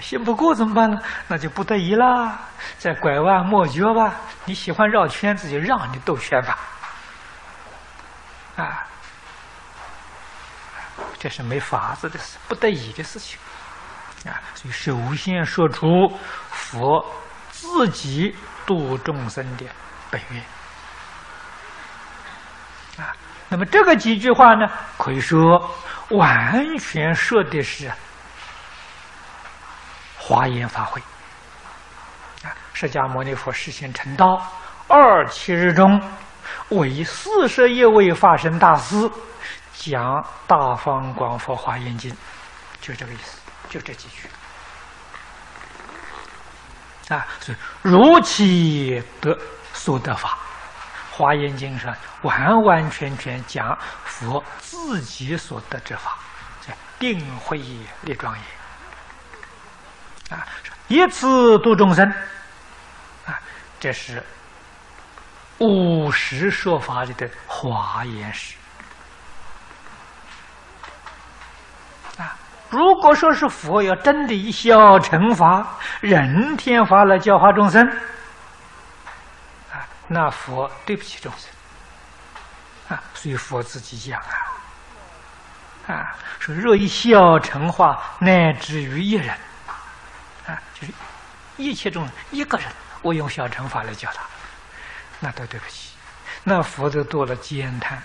A: 信不过怎么办呢？那就不得已啦，再拐弯抹角吧。你喜欢绕圈子，就让你兜圈吧。啊，这是没法子的事，不得已的事情。啊，所以首先说出佛自己度众生的本愿。啊，那么这个几句话呢，可以说完全说的是。华严法会啊，释迦牟尼佛事先成道，二七日中为四十一位法身大师讲《大方广佛华严经》，就这个意思，就这几句。啊，是如其得所得法，《华严经》上完完全全讲佛自己所得之法，叫定慧力庄严。啊，一次度众生，啊，这是五十说法里的华严史。啊，如果说是佛要真的一笑成法、人天法来教化众生，啊，那佛对不起众生，啊，所以佛自己讲啊，啊，说若一笑成化乃至于一人。一切众一个人，我用小乘法来教他，那都对不起。那佛就多了惊叹，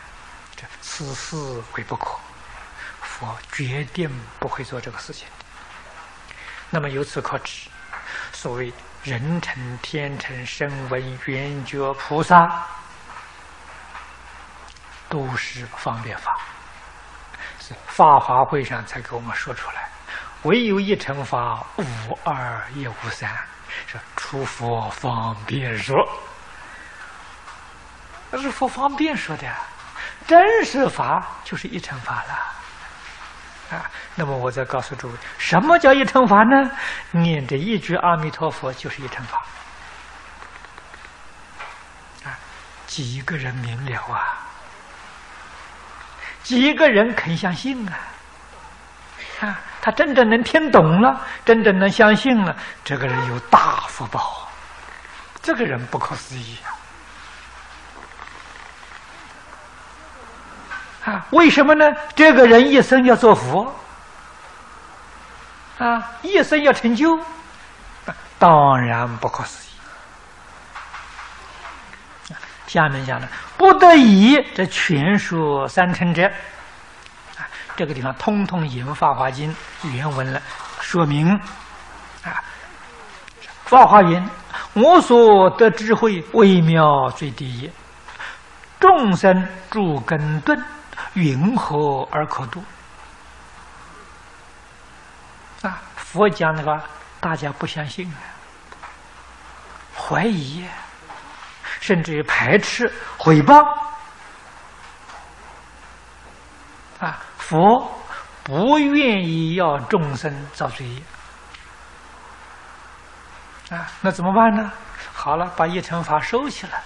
A: 这此事为不可，佛决定不会做这个事情。那么由此可知，所谓人成、天成、声闻、缘觉、菩萨，都是方便法，是法华会上才给我们说出来。唯有一乘法，无二也无三，是出佛方便说。那是佛方便说的，真实法就是一乘法了。啊，那么我再告诉诸位，什么叫一乘法呢？念这一句阿弥陀佛就是一乘法。啊，几个人明了啊？几个人肯相信啊？啊。他真正能听懂了，真正能相信了，这个人有大福报，这个人不可思议啊！啊，为什么呢？这个人一生要做佛，啊，一生要成就，当然不可思议。下面讲的不得已，这全说三乘者。这个地方通通引《法华经》原文了，说明啊，《法华云：“我所得智慧微妙最第一，众生诸根钝，云何而可度？”啊，佛讲的话大家不相信啊，怀疑，甚至于排斥、毁谤啊。佛不愿意要众生造罪业啊，那怎么办呢？好了，把一乘法收起来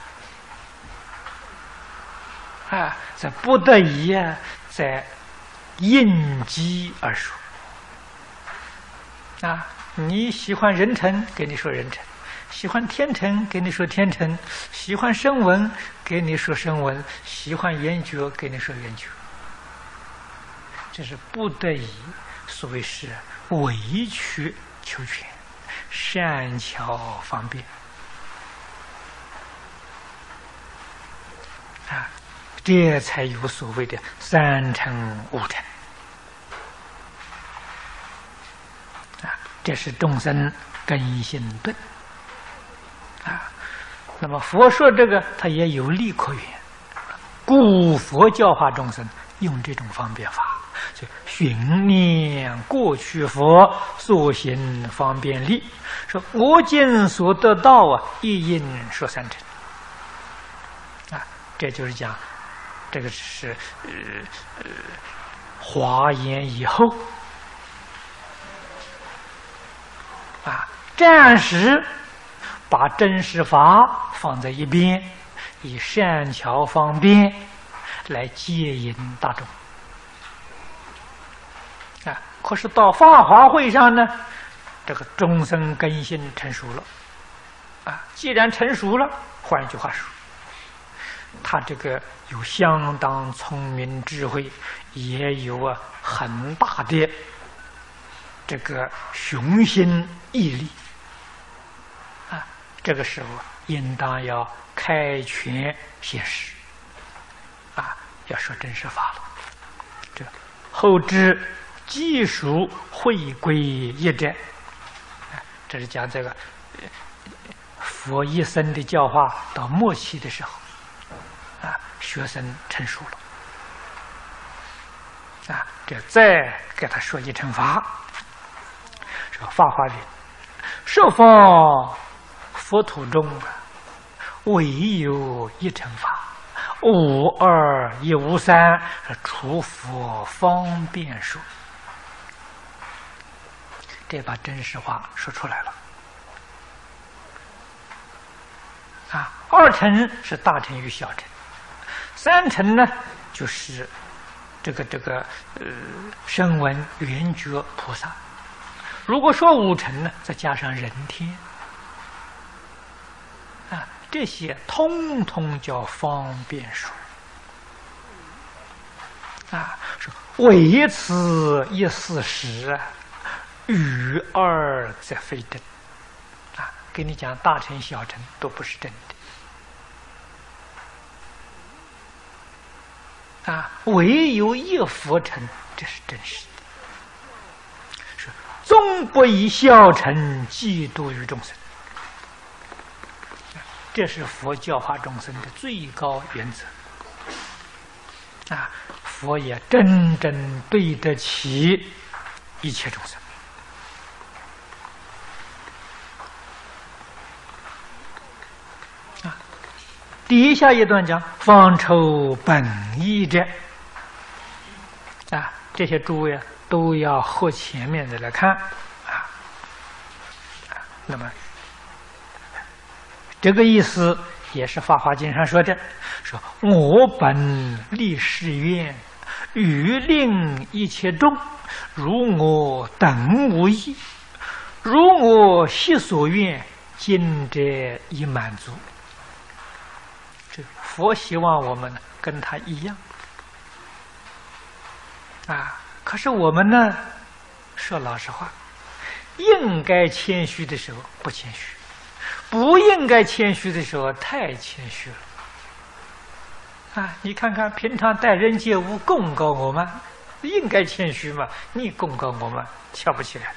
A: 啊，在不得已啊，在应机而说啊。你喜欢人臣，给你说人臣；喜欢天臣，给你说天臣；喜欢声闻，给你说声闻；喜欢缘觉，给你说缘觉。这是不得已，所谓是委曲求全，善巧方便啊，这才有所谓的三乘五乘啊。这是众生根性钝啊。那么佛说这个，他也有理可言，故佛教化众生用这种方便法。就寻念过去佛所行方便力，说我今所得到啊，一因说三乘啊，这就是讲这个是呃呃华严以后。啊，暂时把真实法放在一边，以善巧方便来接引大众。可是到法华会上呢，这个众生根性成熟了，啊，既然成熟了，换一句话说，他这个有相当聪明智慧，也有啊很大的这个雄心毅力，啊，这个时候应当要开权显实，啊，要说真实法了，这后知。技术回归一者，这是讲这个佛一生的教化到末期的时候，啊，学生成熟了，啊，这再给他说一乘法，说《法华经》，十方佛土中，唯有一乘法，无二亦无三，除佛方便说。这把真实话说出来了。啊，二乘是大乘与小乘，三乘呢就是这个这个呃声闻缘觉菩萨。如果说五乘呢，再加上人天，啊，这些通通叫方便说。啊，说唯此一事实，与二则非真。跟你讲，大乘小乘都不是真的啊，唯有一佛乘，这是真实的。是终不以小乘嫉妒于众生，这是佛教化众生的最高原则。啊，佛也真正对得起一切众生。底下一段讲方抽本意者啊，这些诸位啊都要和前面的来看啊。那么这个意思也是《法华经》上说的：“说我本立誓愿，欲令一切众如我等无异，如我悉所愿，今者已满足。”佛希望我们跟他一样啊！可是我们呢，说老实话，应该谦虚的时候不谦虚，不应该谦虚的时候太谦虚了啊！你看看平常待人接物，供告我们，应该谦虚嘛？你供告我们，瞧不起来。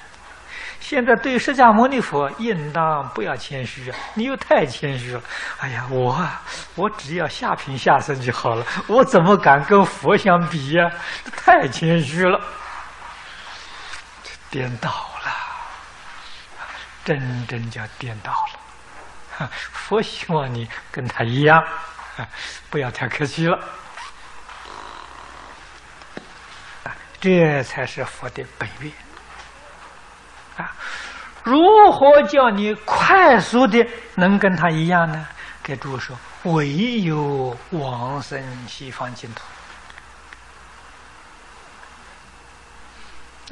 A: 现在对释迦牟尼佛，应当不要谦虚啊！你又太谦虚了。哎呀，我我只要下品下身就好了，我怎么敢跟佛相比呀？太谦虚了，颠倒了，真真叫颠倒了。佛希望你跟他一样，不要太客气了。这才是佛的本愿。啊，如何叫你快速的能跟他一样呢？给诸位说，唯有往生西方净土。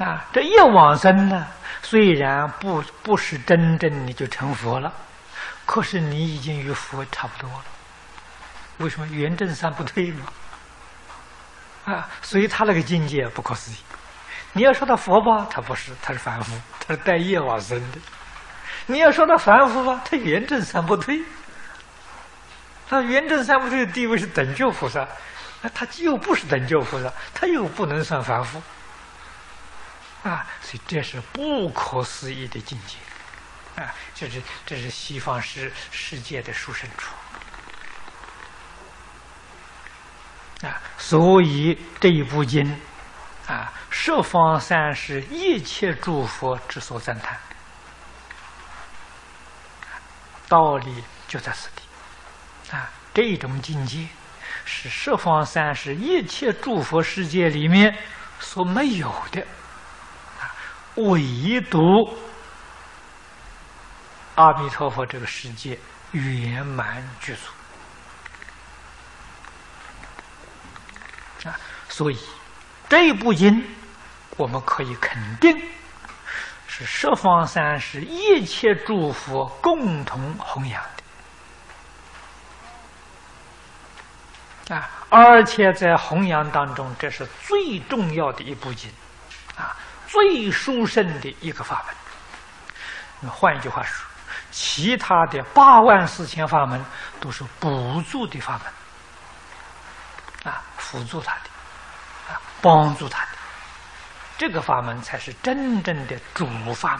A: 啊，这一往生呢，虽然不不是真正的就成佛了，可是你已经与佛差不多了。为什么？圆正三不退嘛。啊，所以他那个境界不可思议。你要说他佛吧，他不是，他是凡夫。他是带业往生的，你要说他凡夫吧，他圆正三不退。他圆正三不退的地位是等觉菩萨，那他又不是等觉菩萨，他又不能算凡夫。啊，所以这是不可思议的境界，啊，这是这是西方世世界的殊胜处。啊，所以这一部经。啊，十方三世一切诸佛之所赞叹，道理就在此地。啊，这种境界是十方三世一切诸佛世界里面所没有的，唯独阿弥陀佛这个世界圆满具足。啊，所以。这部经，我们可以肯定是十方三世一切诸佛共同弘扬的啊！而且在弘扬当中，这是最重要的一部经啊，最殊胜的一个法门。换一句话说，其他的八万四千法门都是补助的法门啊，辅助他的。帮助他的这个法门才是真正的主法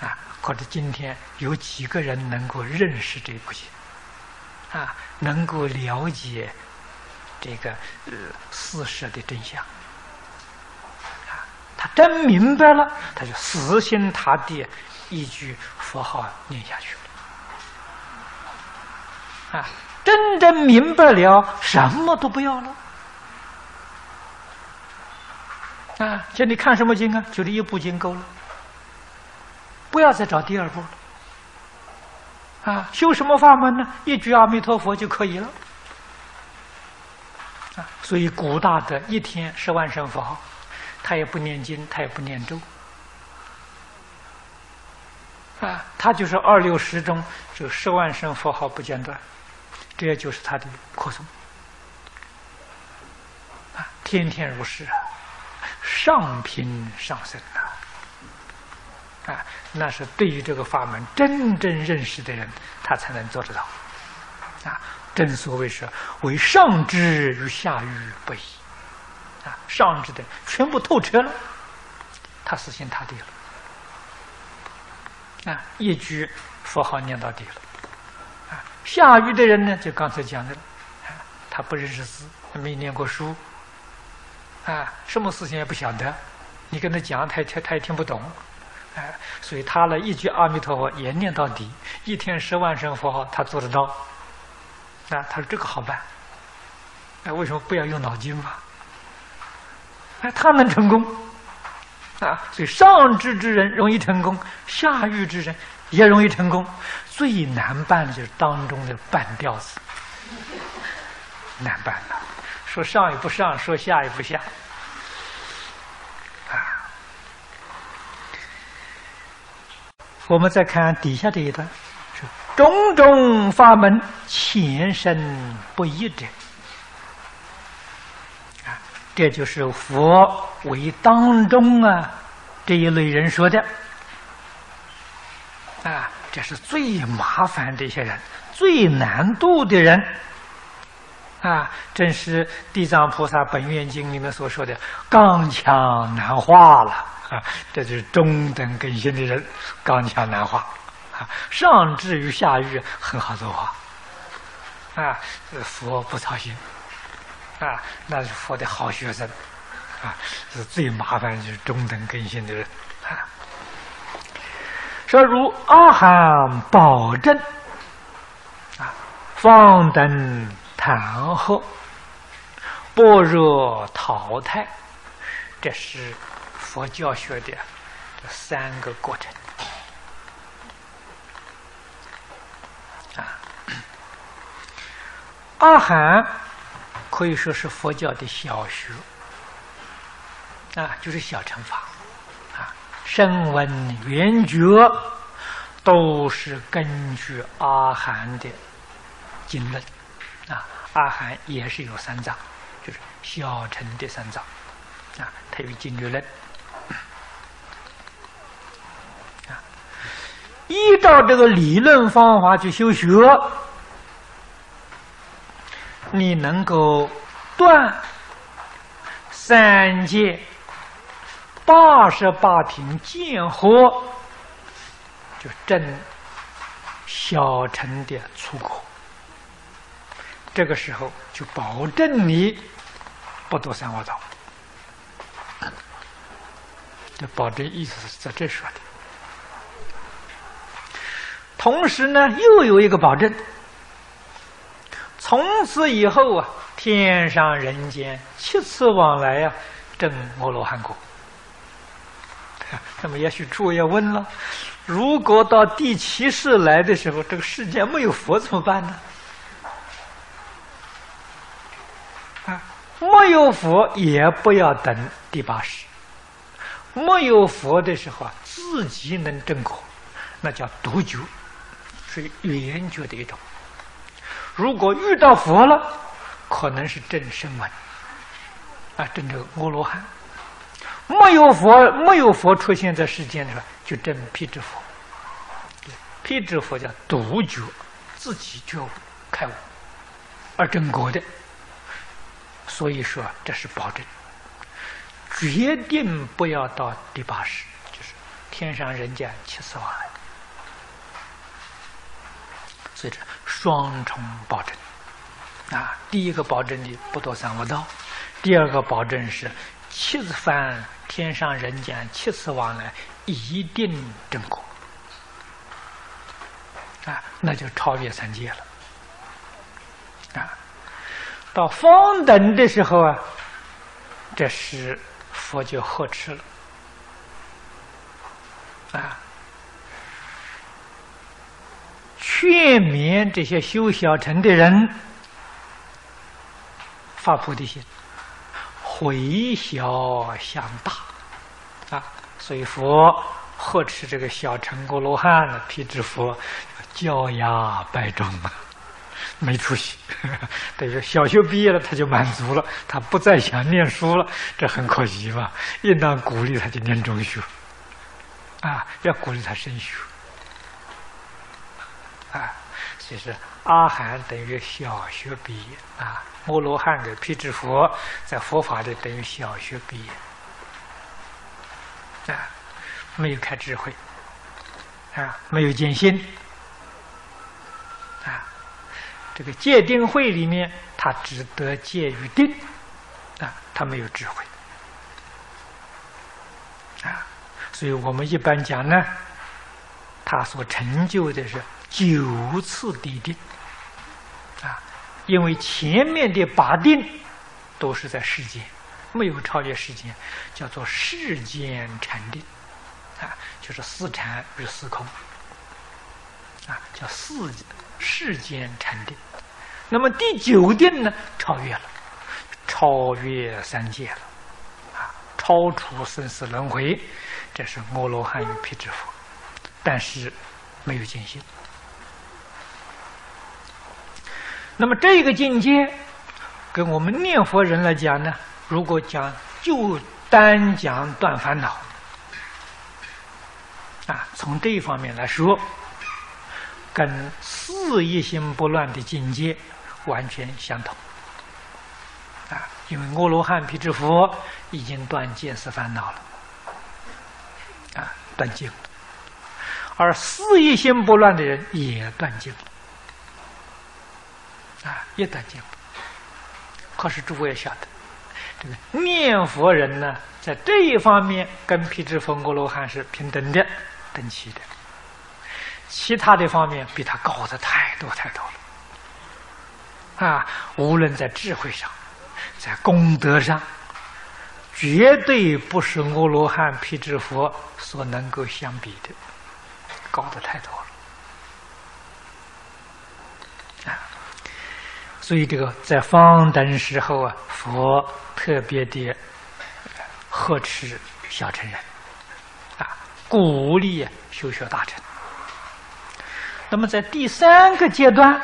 A: 门啊！可是今天有几个人能够认识这部经啊？能够了解这个呃事实的真相啊？他真明白了，他就死心塌地一句佛号念下去了啊！真正明白了，什么都不要了啊！叫你看什么经啊？就这一部经够了。不要再找第二部了，啊！修什么法门呢？一句阿弥陀佛就可以了，啊！所以古大德一天十万声佛号，他也不念经，他也不念咒，啊！他就是二六十中这十万声佛号不间断，这也就是他的扩充，啊！天天如是啊，上品上生啊！啊，那是对于这个法门真正认识的人，他才能做得到。啊，正所谓是为上智与下愚不移。啊，上智的全部透彻了，他死心塌地了。啊，一句佛号念到底了。啊，下愚的人呢，就刚才讲的，啊他不认识字，没念过书。啊，什么事情也不晓得，你跟他讲，他他他也听不懂。哎，所以他呢，一句阿弥陀佛也念到底，一天十万声佛号，他做得到。啊，他说这个好办。哎，为什么不要用脑筋嘛？哎，他能成功。啊，所以上智之人容易成功，下愚之人也容易成功。最难办的就是当中的半吊子，难办了。说上也不上，说下也不下。啊。我们再看底下这一段，是种种法门前身不一者，啊，这就是佛为当中啊这一类人说的，啊，这是最麻烦这些人，最难度的人，啊，正是地藏菩萨本愿经里面所说的刚强难化了。啊，这就是中等根性的人，刚强难化。啊，上至于下愚，很好说话。啊，佛不操心。啊，那是佛的好学生。啊，是最麻烦就是中等根性的人。啊，说如阿含宝证，啊，方等弹劾，般若淘汰，这是。佛教学的这三个过程啊，阿含可以说是佛教的小学啊，就是小乘法啊，声闻缘觉都是根据阿含的经论，阿含也是有三藏，就是小乘的三藏啊，它有经律论啊。依照这个理论方法去修学，你能够断三界八十八品见惑，就证小乘的出口。这个时候就保证你不堕三恶道。这保证意思是在这说的。同时呢，又有一个保证：从此以后啊，天上人间七次往来呀，证摩罗汉果。那么，也许诸位要问了：如果到第七世来的时候，这个世界没有佛怎么办呢？没有佛也不要等第八世。没有佛的时候啊，自己能证果，那叫独觉。是圆觉的一种。如果遇到佛了，可能是正声闻啊，正这个阿罗汉。没有佛，没有佛出现在世间的时候，就正辟支佛。辟支佛叫独觉，自己觉悟开悟而正果的。所以说，这是保证，决定不要到第八世，就是天上人间七十万。所以这双重保证啊。第一个保证你不堕三恶道，第二个保证是七次犯天上人间七次往来一定正果啊，那就超越三界了啊。到方等的时候啊，这时佛就呵斥了啊。劝勉这些修小乘的人发菩提心，回小向大啊！所以佛呵斥这个小乘阿罗汉的辟支佛，教牙白种啊，没出息。等于小学毕业了，他就满足了，他不再想念书了，这很可惜吧？应当鼓励他去念中学啊，要鼓励他升学。啊，其实阿含等于小学毕业啊，摩罗汉跟辟支佛在佛法里等于小学毕业啊，没有开智慧啊，没有见心，这个戒定慧里面他只得戒与定啊，他没有智慧啊，所以我们一般讲呢，他所成就的是。九次地定啊，因为前面的八定都是在世间，没有超越世间，叫做世间禅定啊，就是四禅与四空啊，叫四世间禅定。那么第九定呢，超越了，超越三界了啊，超出生死轮回，这是阿罗汉与辟支佛，但是没有见性。那么这个境界，跟我们念佛人来讲呢，如果讲就单讲断烦恼，啊，从这一方面来说，跟四一心不乱的境界完全相同，啊，因为阿罗汉辟支佛已经断见思烦恼了，啊，断尽了，而四一心不乱的人也断尽了。啊，也断尽。可是诸位晓得，这个念佛人呢，在这一方面跟毗支佛、阿罗汉是平等的、等齐的；其他的方面比他高的太多太多了。啊，无论在智慧上，在功德上，绝对不是阿罗汉、辟支佛所能够相比的，高的太多了。啊所以，这个在方等时候啊，佛特别的呵斥小乘人，啊，鼓励修学大乘。那么，在第三个阶段，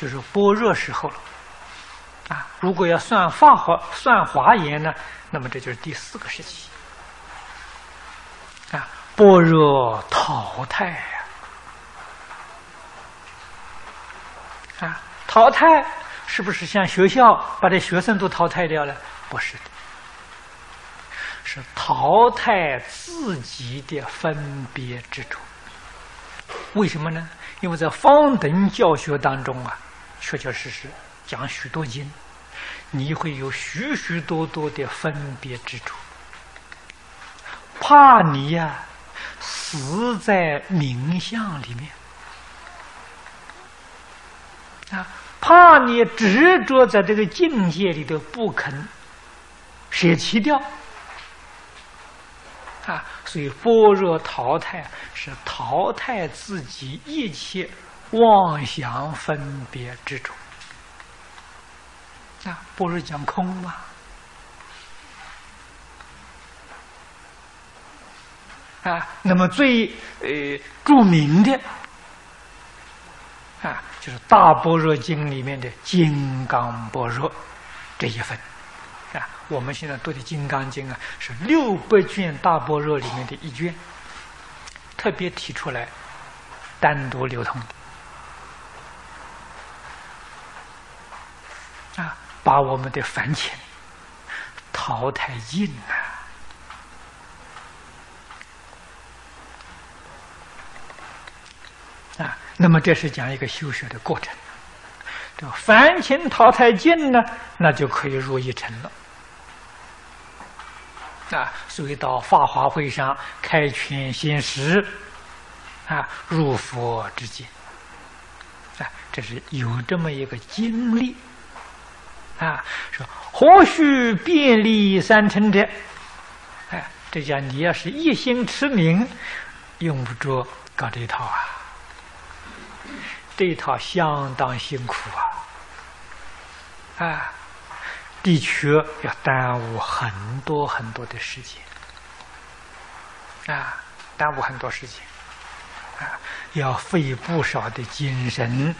A: 就是般若时候了，啊，如果要算法和算华严呢，那么这就是第四个时期，啊，般若淘汰呀，啊，淘汰。是不是像学校把这学生都淘汰掉了？不是的，是淘汰自己的分别之处。为什么呢？因为在方等教学当中啊，确确实实讲许多经，你会有许许多多的分别之处，怕你呀死在名相里面啊。怕你执着在这个境界里头不肯舍弃掉啊，所以般若淘汰是淘汰自己一切妄想分别之处啊。般若讲空嘛啊，那么最呃著名的。啊，就是《大般若经》里面的《金刚般若》这一份啊，我们现在读的《金刚经》啊，是六百卷大般若里面的一卷，特别提出来，单独流通的啊，把我们的凡情淘汰尽了啊。那么这是讲一个修学的过程。这个凡情淘汰尽呢，那就可以入一尘了。啊，所以到法华会上开权现实，啊，入佛之境，啊，这是有这么一个经历。啊，说何须便利三乘者？哎，这叫你要是一心持名，用不着搞这一套啊。这一套相当辛苦啊！啊，的确要耽误很多很多的时间啊，耽误很多时间啊，要费不少的精神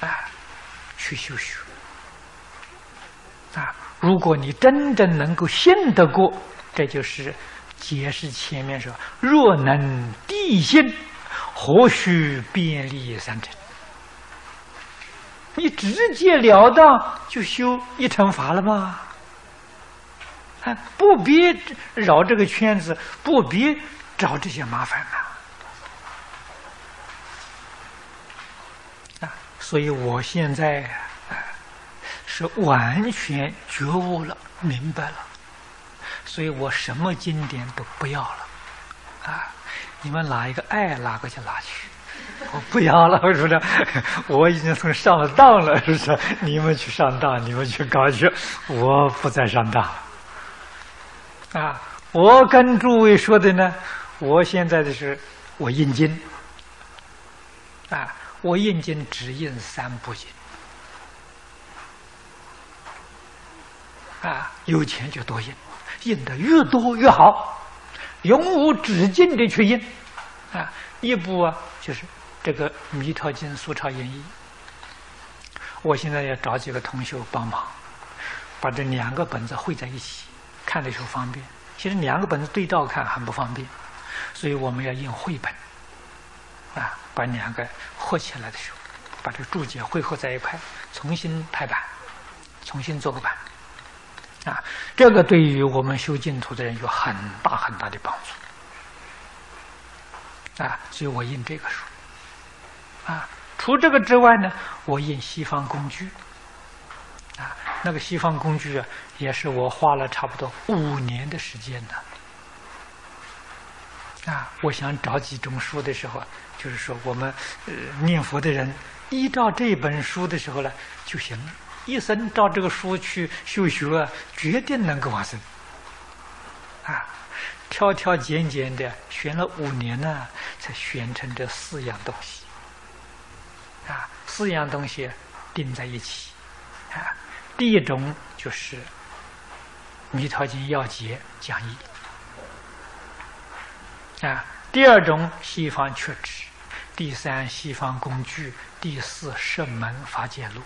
A: 啊，去修学啊。如果你真正能够信得过，这就是解释前面说：“若能地信。”何须便利三乘？你直截了当就修一乘法了吗？啊，不必绕这个圈子，不必找这些麻烦了。啊，所以我现在是完全觉悟了，明白了，所以我什么经典都不要了，啊。你们哪一个爱哪个就拿去，我不要了，是不是？我已经从上了当了，是不是？你们去上当，你们去搞去，我不再上当。啊，我跟诸位说的呢，我现在的是我印经，啊，我印经只印三部经，啊，有钱就多印，印的越多越好。永无止境的去印，啊，一部啊就是这个《弥陀经》《苏超演义》。我现在要找几个同学帮忙，把这两个本子汇在一起，看的时候方便。其实两个本子对照看很不方便，所以我们要印绘本，啊，把两个合起来的时候，把这注解汇合在一块，重新排版，重新做个版。啊，这个对于我们修净土的人有很大很大的帮助。啊，所以我印这个书。啊，除这个之外呢，我印西方工具。啊，那个西方工具啊，也是我花了差不多五年的时间的。啊，我想找几种书的时候，就是说我们呃念佛的人依照这本书的时候呢，就行了。一生照这个书去修学，决定能够完成。啊，挑挑拣拣的选了五年呢，才选成这四样东西。啊，四样东西定在一起。啊，第一种就是《弥陀经要解》讲义。啊，第二种西方缺指，第三西方工具，第四圣门法界录。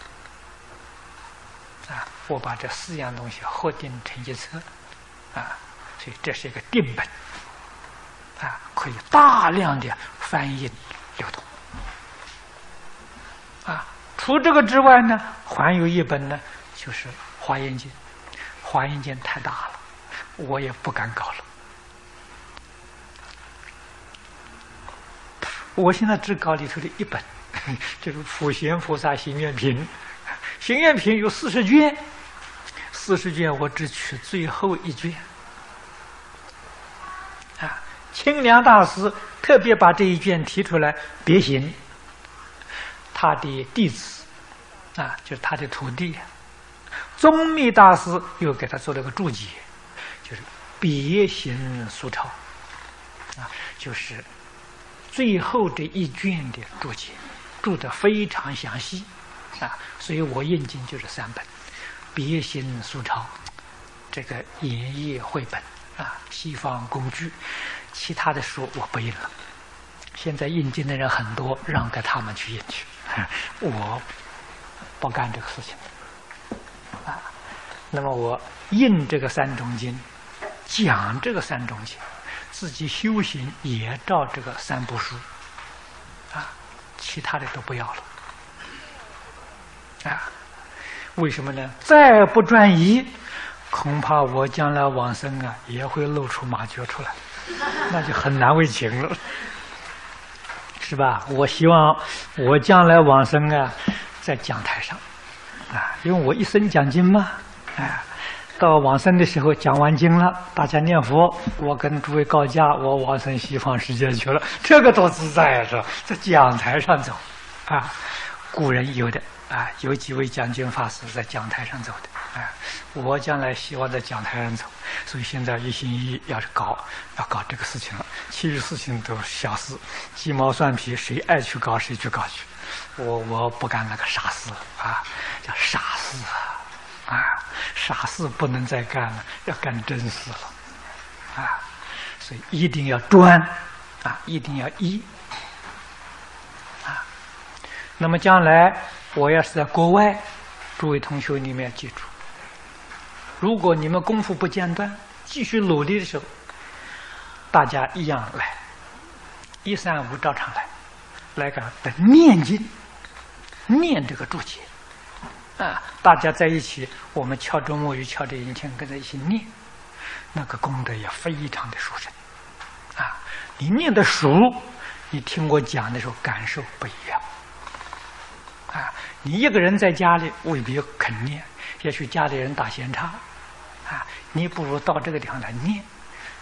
A: 啊，我把这四样东西合订成一册，啊，所以这是一个定本，啊，可以大量的翻译流通，啊，除这个之外呢，还有一本呢，就是《华严经》，《华严经》太大了，我也不敢搞了，我现在只搞里头的一本，就是《普贤菩萨行愿品》。行愿品有四十卷，四十卷我只取最后一卷。啊，清凉大师特别把这一卷提出来别行，他的弟子啊，就是他的徒弟，宗密大师又给他做了个注解，就是别行俗抄，啊，就是最后这一卷的注解，注的非常详细。啊，所以我印经就是三本，别行书抄，这个演义绘本啊，西方工具，其他的书我不印了。现在印经的人很多，让给他们去印去，我不干这个事情。啊，那么我印这个三种经，讲这个三种经，自己修行也照这个三部书，啊，其他的都不要了。啊，为什么呢？再不转移，恐怕我将来往生啊，也会露出马脚出来，那就很难为情了。是吧？我希望我将来往生啊，在讲台上，啊，因为我一生讲经嘛，哎，到往生的时候讲完经了，大家念佛，我跟诸位告假，我往生西方世界去了，这个多自在啊！是吧？在讲台上走，啊，古人有的啊，有几位将军法师在讲台上走的，啊，我将来希望在讲台上走。所以现在一心一意要是搞，要搞这个事情了，其余事情都是小事，鸡毛蒜皮，谁爱去搞谁去搞去。我我不干那个傻事啊，叫傻事啊，啊，傻事不能再干了，要干真事了，啊，所以一定要专，啊，一定要一，啊。那么将来我要是在国外，诸位同学你们要记住。如果你们功夫不间断，继续努力的时候，大家一样来，一三五照常来，来个的念经，念这个注解，啊，大家在一起，我们敲钟木鱼，敲着银磬，跟着一起念，那个功德也非常的殊胜，啊，你念的熟，你听我讲的时候感受不一样，啊，你一个人在家里未必肯念，也许家里人打闲差。啊，你不如到这个地方来念，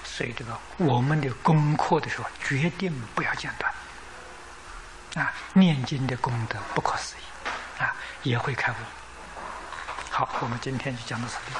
A: 所以这个我们的功课的时候，决定不要间断。啊，念经的功德不可思议，啊，也会开悟。好，我们今天就讲到这里。